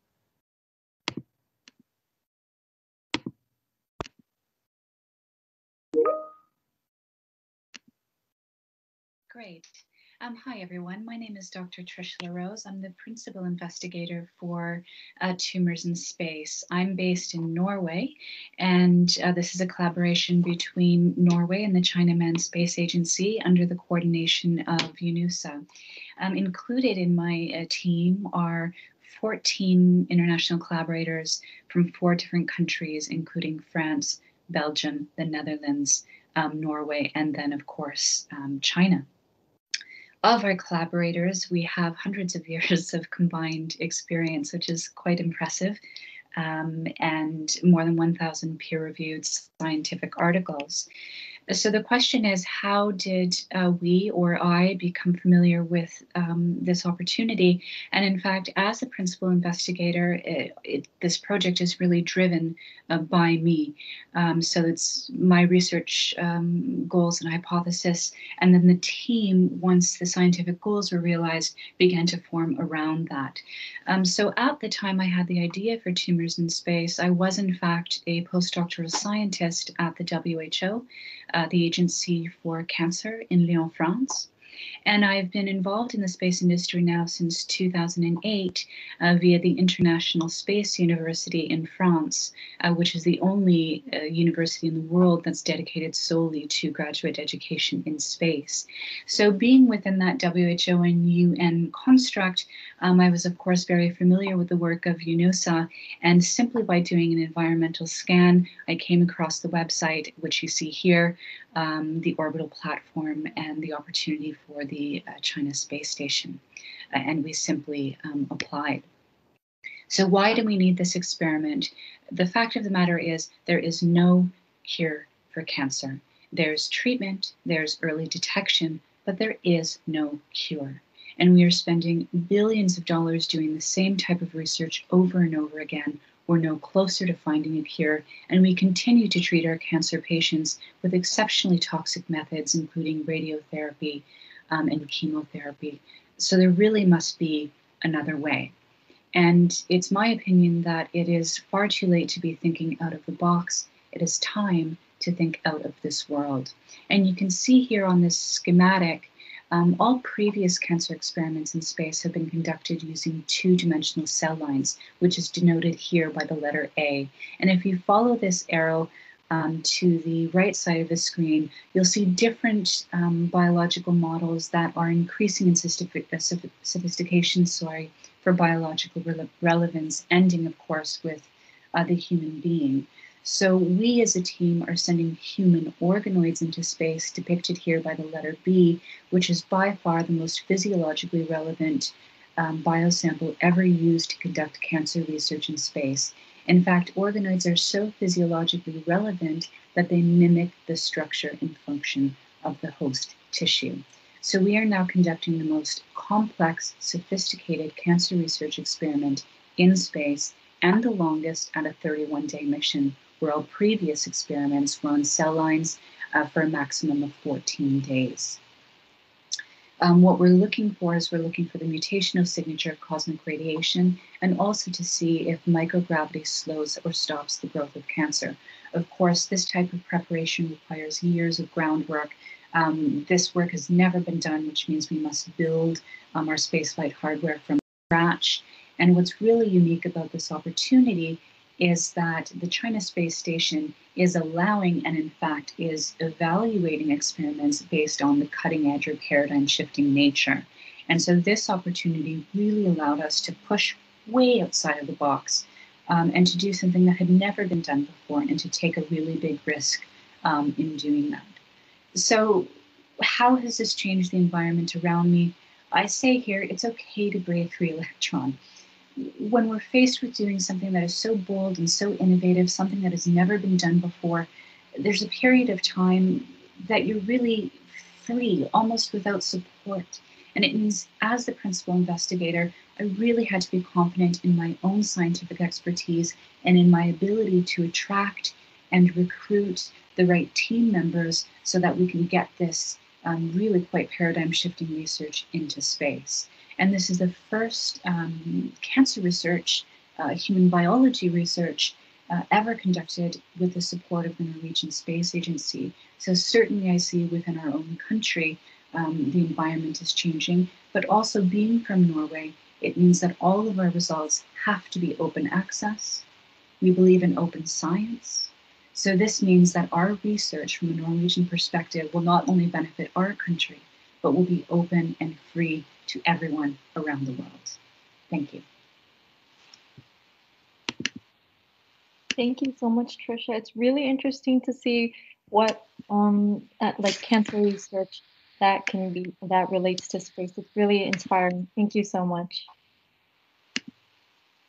Great. Um, hi, everyone. My name is Dr. Trish LaRose. I'm the principal investigator for uh, Tumors in Space. I'm based in Norway, and uh, this is a collaboration between Norway and the China Manned Space Agency under the coordination of UNOOSA. Um, included in my uh, team are 14 international collaborators from four different countries, including France, Belgium, the Netherlands, um, Norway, and then, of course, um, China of our collaborators, we have hundreds of years of combined experience, which is quite impressive, um, and more than 1,000 peer reviewed scientific articles. So the question is, how did uh, we or I become familiar with um, this opportunity? And in fact, as a principal investigator, it, it, this project is really driven uh, by me. Um, so it's my research um, goals and hypothesis, and then the team, once the scientific goals were realized, began to form around that. Um, so at the time I had the idea for tumors in space, I was in fact a postdoctoral scientist at the WHO Uh, the Agency for Cancer in Lyon, France. And I've been involved in the space industry now since 2008 uh, via the International Space University in France, uh, which is the only uh, university in the world that's dedicated solely to graduate education in space. So, being within that WHO and UN construct, um, I was, of course, very familiar with the work of UNOOSA, And simply by doing an environmental scan, I came across the website, which you see here, um, the orbital platform, and the opportunity for the uh, China space station. Uh, and we simply um, applied. So, why do we need this experiment? The fact of the matter is, there is no cure for cancer. There's treatment, there's early detection, but there is no cure. And we are spending billions of dollars doing the same type of research over and over again. We're no closer to finding a cure, and we continue to treat our cancer patients with exceptionally toxic methods, including radiotherapy um, and chemotherapy. So there really must be another way. And it's my opinion that it is far too late to be thinking out of the box. It is time to think out of this world. And you can see here on this schematic, um, all previous cancer experiments in space have been conducted using two dimensional cell lines, which is denoted here by the letter A. And if you follow this arrow um, to the right side of the screen, you'll see different um, biological models that are increasing in uh, sophistication sorry, for biological re relevance, ending, of course, with uh, the human being. So we as a team are sending human organoids into space, depicted here by the letter B, which is by far the most physiologically relevant um, biosample ever used to conduct cancer research in space. In fact, organoids are so physiologically relevant that they mimic the structure and function of the host tissue. So we are now conducting the most complex, sophisticated cancer research experiment in space and the longest at a 31 day mission, all previous experiments were on cell lines uh, for a maximum of 14 days. Um, what we're looking for is we're looking for the mutational signature of cosmic radiation and also to see if microgravity slows or stops the growth of cancer. Of course, this type of preparation requires years of groundwork. Um, this work has never been done, which means we must build um, our spaceflight hardware from scratch. And what's really unique about this opportunity is that the China Space Station is allowing and, in fact, is evaluating experiments based on the cutting edge or paradigm shifting nature. And so, this opportunity really allowed us to push way outside of the box um, and to do something that had never been done before and to take a really big risk um, in doing that. So, how has this changed the environment around me? I say here it's okay to breathe free electron when we're faced with doing something that is so bold and so innovative, something that has never been done before, there's a period of time that you're really free, almost without support. And it means, as the principal investigator, I really had to be confident in my own scientific expertise and in my ability to attract and recruit the right team members so that we can get this um, really quite paradigm shifting research into space. And this is the first um, cancer research, uh, human biology research uh, ever conducted with the support of the Norwegian Space Agency. So, certainly, I see within our own country um, the environment is changing, but also being from Norway, it means that all of our results have to be open access. We believe in open science. So, this means that our research from a Norwegian perspective will not only benefit our country, but will be open and free to everyone around the world. Thank you. Thank you so much, Tricia. It's really interesting to see what um, uh, like cancer research that can be that relates to space. It's really inspiring. Thank you so much.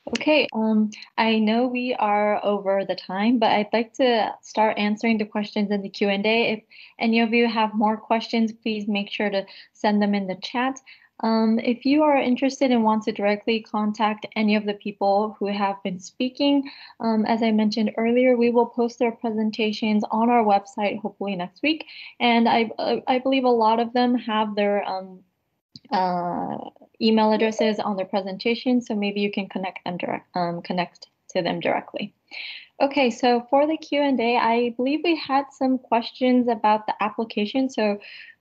Okay, um, I know we are over the time, but I'd like to start answering the questions in the Q&A. If any of you have more questions, please make sure to send them in the chat. Um, if you are interested and want to directly contact any of the people who have been speaking, um, as I mentioned earlier, we will post their presentations on our website hopefully next week. And I, uh, I believe a lot of them have their um, uh, email addresses on their presentation, so maybe you can connect them direct, um, connect to them directly. Okay, so for the Q&A, I believe we had some questions about the application. So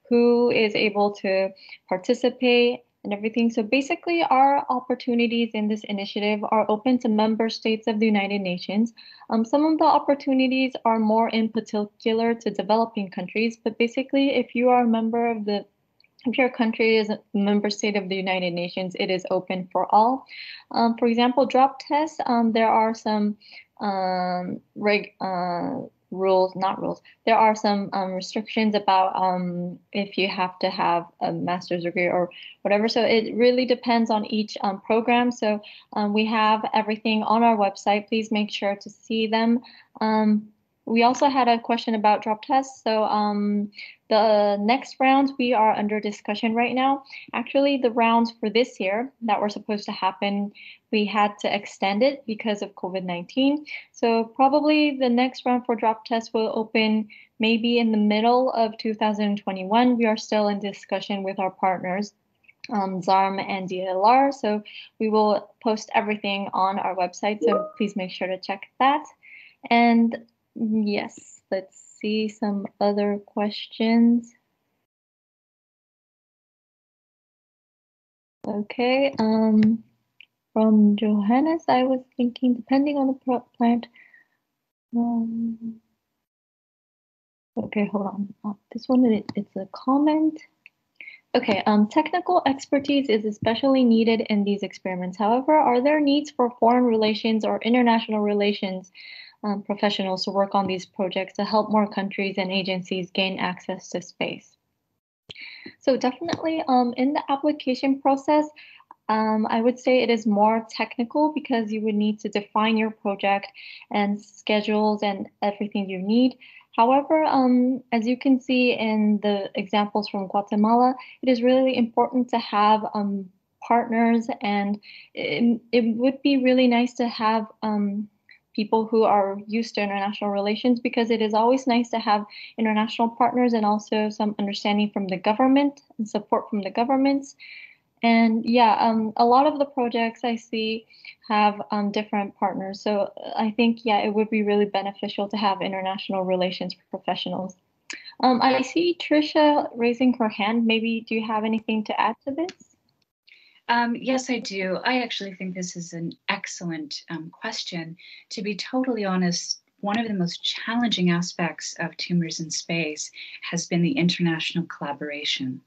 who is able to participate and everything. So basically, our opportunities in this initiative are open to member states of the United Nations. Um, some of the opportunities are more in particular to developing countries, but basically, if you are a member of the if your country is a member state of the United Nations, it is open for all. Um, for example, drop tests, um, there are some um, reg, uh, rules, not rules. There are some um, restrictions about um, if you have to have a master's degree or whatever. So it really depends on each um, program. So um, we have everything on our website. Please make sure to see them. We also had a question about drop tests. So um, the next rounds we are under discussion right now. Actually, the rounds for this year that were supposed to happen, we had to extend it because of COVID-19. So probably the next round for drop tests will open maybe in the middle of 2021. We are still in discussion with our partners um, ZARM and DLR. So we will post everything on our website. So please make sure to check that. And Yes, let's see some other questions. Okay, um, from Johannes, I was thinking, depending on the plant. Um, okay, hold on. Uh, this one, it, it's a comment. Okay, um, technical expertise is especially needed in these experiments. However, are there needs for foreign relations or international relations um, professionals to work on these projects to help more countries and agencies gain access to space. So definitely um, in the application process, um, I would say it is more technical because you would need to define your project and schedules and everything you need. However, um, as you can see in the examples from Guatemala, it is really important to have um, partners and it, it, would be really nice to have um, people who are used to international relations because it is always nice to have international partners and also some understanding from the government and support from the governments. And yeah, um, a lot of the projects I see have um, different partners. So I think, yeah, it would be really beneficial to have international relations professionals. Um, I see Tricia raising her hand. Maybe do you have anything to add to this? Um, yes, I do. I actually think this is an excellent um, question. To be totally honest, one of the most challenging aspects of Tumors in Space has been the international collaboration.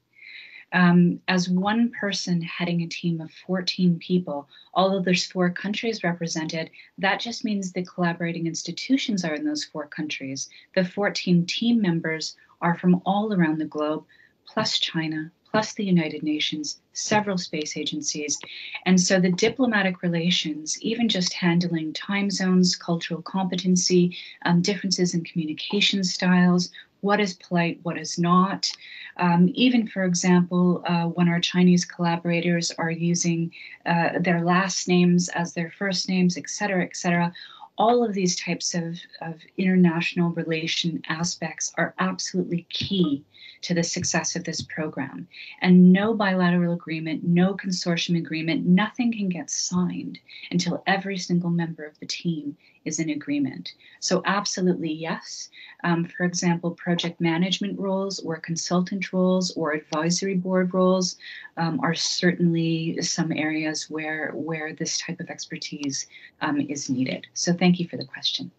Um, as one person heading a team of 14 people, although there's four countries represented, that just means the collaborating institutions are in those four countries. The 14 team members are from all around the globe, plus China, plus the United Nations, several space agencies. And so the diplomatic relations, even just handling time zones, cultural competency, um, differences in communication styles, what is polite, what is not. Um, even, for example, uh, when our Chinese collaborators are using uh, their last names as their first names, et cetera, et cetera, all of these types of, of international relation aspects are absolutely key to the success of this program. And no bilateral agreement, no consortium agreement, nothing can get signed until every single member of the team is in agreement. So, absolutely yes. Um, for example, project management roles or consultant roles or advisory board roles um, are certainly some areas where, where this type of expertise um, is needed. So, thank you for the question.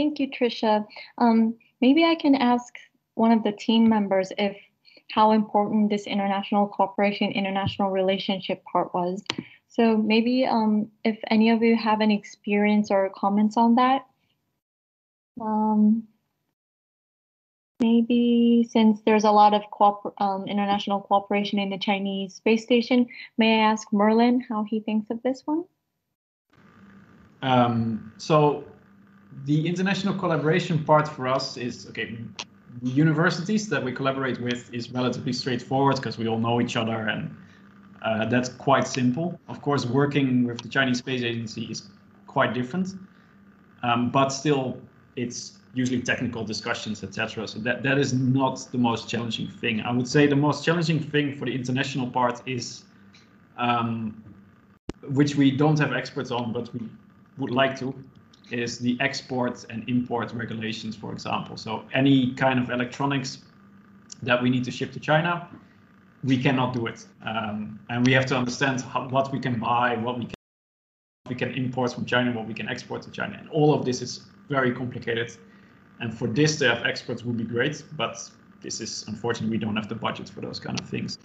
Thank you, Tricia. Um, maybe I can ask one of the team members if how important this international cooperation, international relationship part was. So maybe um, if any of you have any experience or comments on that. Um, maybe since there's a lot of um, international cooperation in the Chinese space station, may I ask Merlin how he thinks of this one? Um, so the international collaboration part for us is okay. Universities that we collaborate with is relatively straightforward because we all know each other and uh, that's quite simple. Of course, working with the Chinese Space Agency is quite different, um, but still, it's usually technical discussions, etc. So that that is not the most challenging thing. I would say the most challenging thing for the international part is, um, which we don't have experts on, but we would like to, is the export and import regulations, for example. So any kind of electronics that we need to ship to China, we cannot do it. Um, and we have to understand how, what we can buy, what we can, we can import from China, what we can export to China. And all of this is very complicated. And for this to have experts would be great, but this is unfortunately we don't have the budget for those kind of things.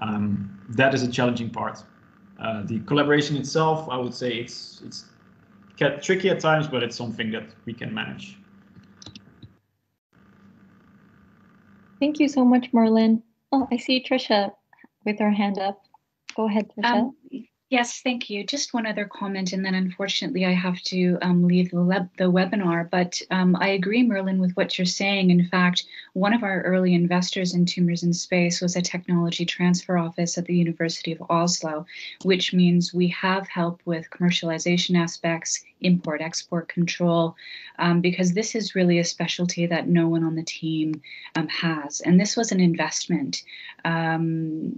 Um, that is a challenging part. Uh, the collaboration itself, I would say it's it's get tricky at times, but it's something that we can manage. Thank you so much, Merlin. Oh, I see Tricia with her hand up. Go ahead, Tricia. Um, Yes, thank you. Just one other comment, and then unfortunately I have to um, leave the, the webinar. But um, I agree, Merlin, with what you're saying. In fact, one of our early investors in Tumors in Space was a technology transfer office at the University of Oslo, which means we have help with commercialization aspects, import export control, um, because this is really a specialty that no one on the team um, has. And this was an investment um,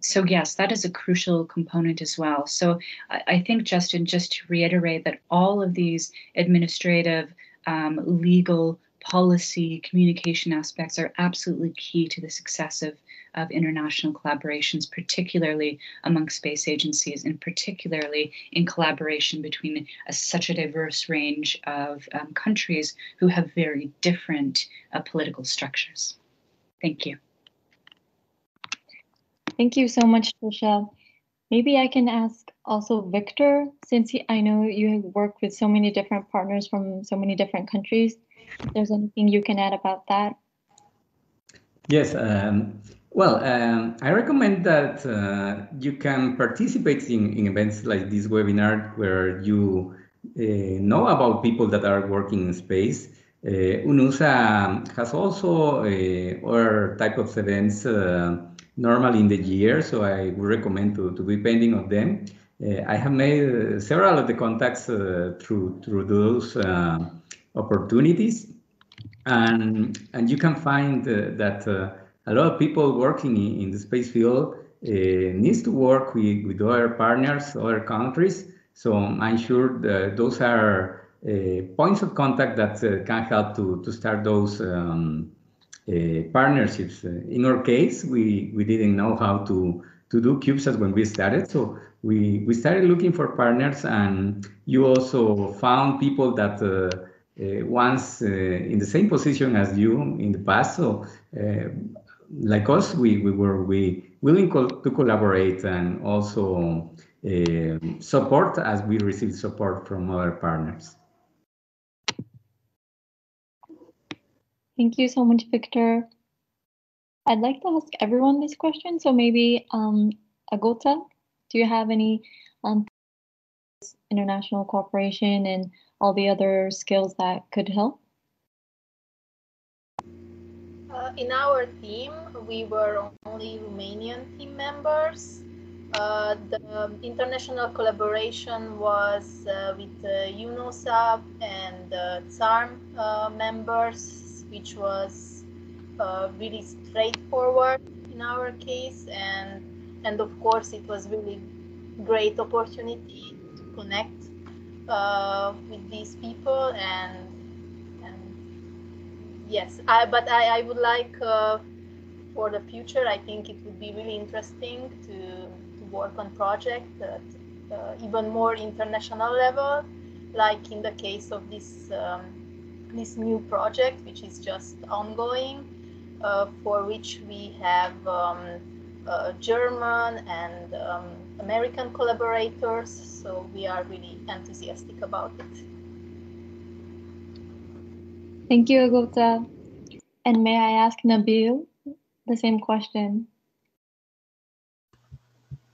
so yes, that is a crucial component as well. So I, think, Justin, just to reiterate that all of these administrative, um, legal, policy, communication aspects are absolutely key to the success of, of international collaborations, particularly among space agencies, and particularly in collaboration between a, such a diverse range of um, countries who have very different uh, political structures. Thank you. Thank you so much, Tricia. Maybe I can ask also Victor, since he, I know you have worked with so many different partners from so many different countries. If there's anything you can add about that? Yes. Um, well, um, I recommend that uh, you can participate in, in events like this webinar where you uh, know about people that are working in space. Uh, UNOOSA has also uh, other type of events uh, normally in the year, so I would recommend to, to be pending on them. Uh, I have made uh, several of the contacts uh, through through those opportunities, and and you can find that a lot of people working in, in the space field needs to work with, with other partners, other countries. So I'm sure those are uh, points of contact that uh, can help to, to start those um, uh, partnerships. in our case, we, we didn't know how to, to do CubeSats when we started. So we, we started looking for partners and you also found people that uh, uh, once uh, in the same position as you in the past. So like us, we, we were we willing co to collaborate and also support as we received support from other partners. Thank you so much, Victor. I'd like to ask everyone this question. So maybe um, Agota, do you have any um, international cooperation and all the other skills that could help? Uh, in our team, we were only Romanian team members. Uh, the international collaboration was uh, with uh, UNOOSA and uh, ZARM uh, members which was uh, really straightforward in our case. And and of course it was really great opportunity to connect uh, with these people. And and yes I, but I, I would like uh, for the future I think it would be really interesting to, to work on projects at uh, even more international level like in the case of this um, this new project, which is just ongoing, uh, for which we have um, uh, German and um, American collaborators. So we are really enthusiastic about it. Thank you, Agota. And may I ask Nabil the same question?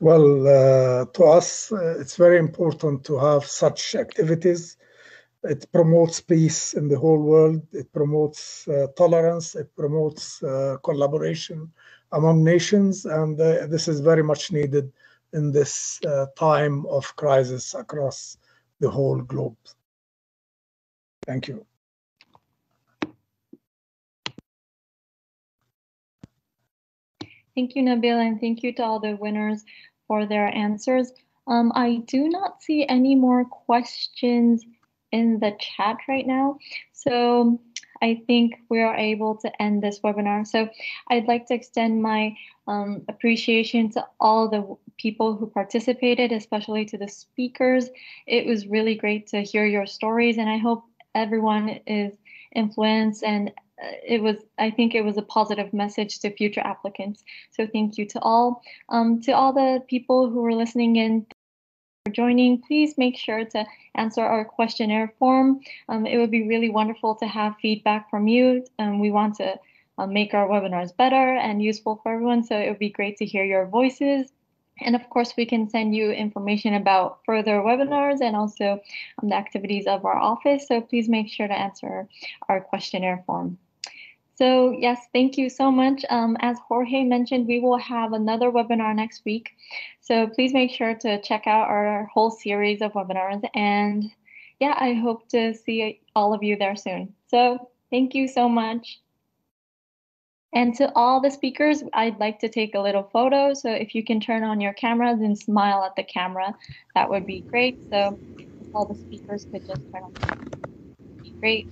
Well, uh, to us, uh, it's very important to have such activities it promotes peace in the whole world. It promotes uh, tolerance. It promotes uh, collaboration among nations. And uh, this is very much needed in this uh, time of crisis across the whole globe. Thank you. Thank you, Nabil, and thank you to all the winners for their answers. Um, I do not see any more questions in the chat right now. So I think we are able to end this webinar. So I'd like to extend my um, appreciation to all the people who participated, especially to the speakers. It was really great to hear your stories and I hope everyone is influenced and uh, it was i think it was a positive message to future applicants so thank you to all um, to all the people who were listening in for joining. Please make sure to answer our questionnaire form. Um, it would be really wonderful to have feedback from you. Um, we want to uh, make our webinars better and useful for everyone, so it would be great to hear your voices. And of course, we can send you information about further webinars and also um, the activities of our office. So please make sure to answer our questionnaire form. So yes, thank you so much. Um, as Jorge mentioned, we will have another webinar next week. So please make sure to check out our whole series of webinars. And yeah, I hope to see all of you there soon. So thank you so much. And to all the speakers, I'd like to take a little photo. So if you can turn on your cameras and smile at the camera, that would be great. So if all the speakers could just turn on, great.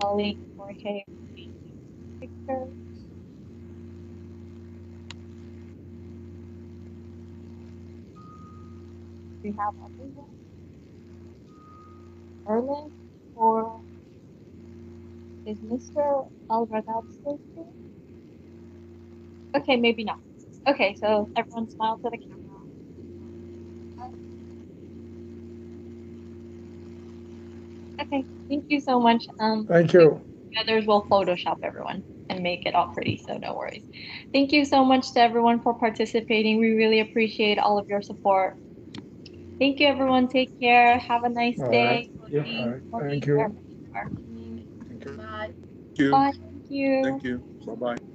Colleague Jorge, picture. We have everyone. Erlen or is Mr. Alvarado still here? Okay, maybe not. Okay, so everyone smile at the camera. Okay, thank you so much. Um, Thank you. The others will Photoshop everyone and make it all pretty, so no worries. Thank you so much to everyone for participating. We really appreciate all of your support. Thank you, everyone. Take care. Have a nice All day. Yeah, all right. we'll Thank be you. Bye. Thank you. Bye. Thank you. Thank you. Bye-bye.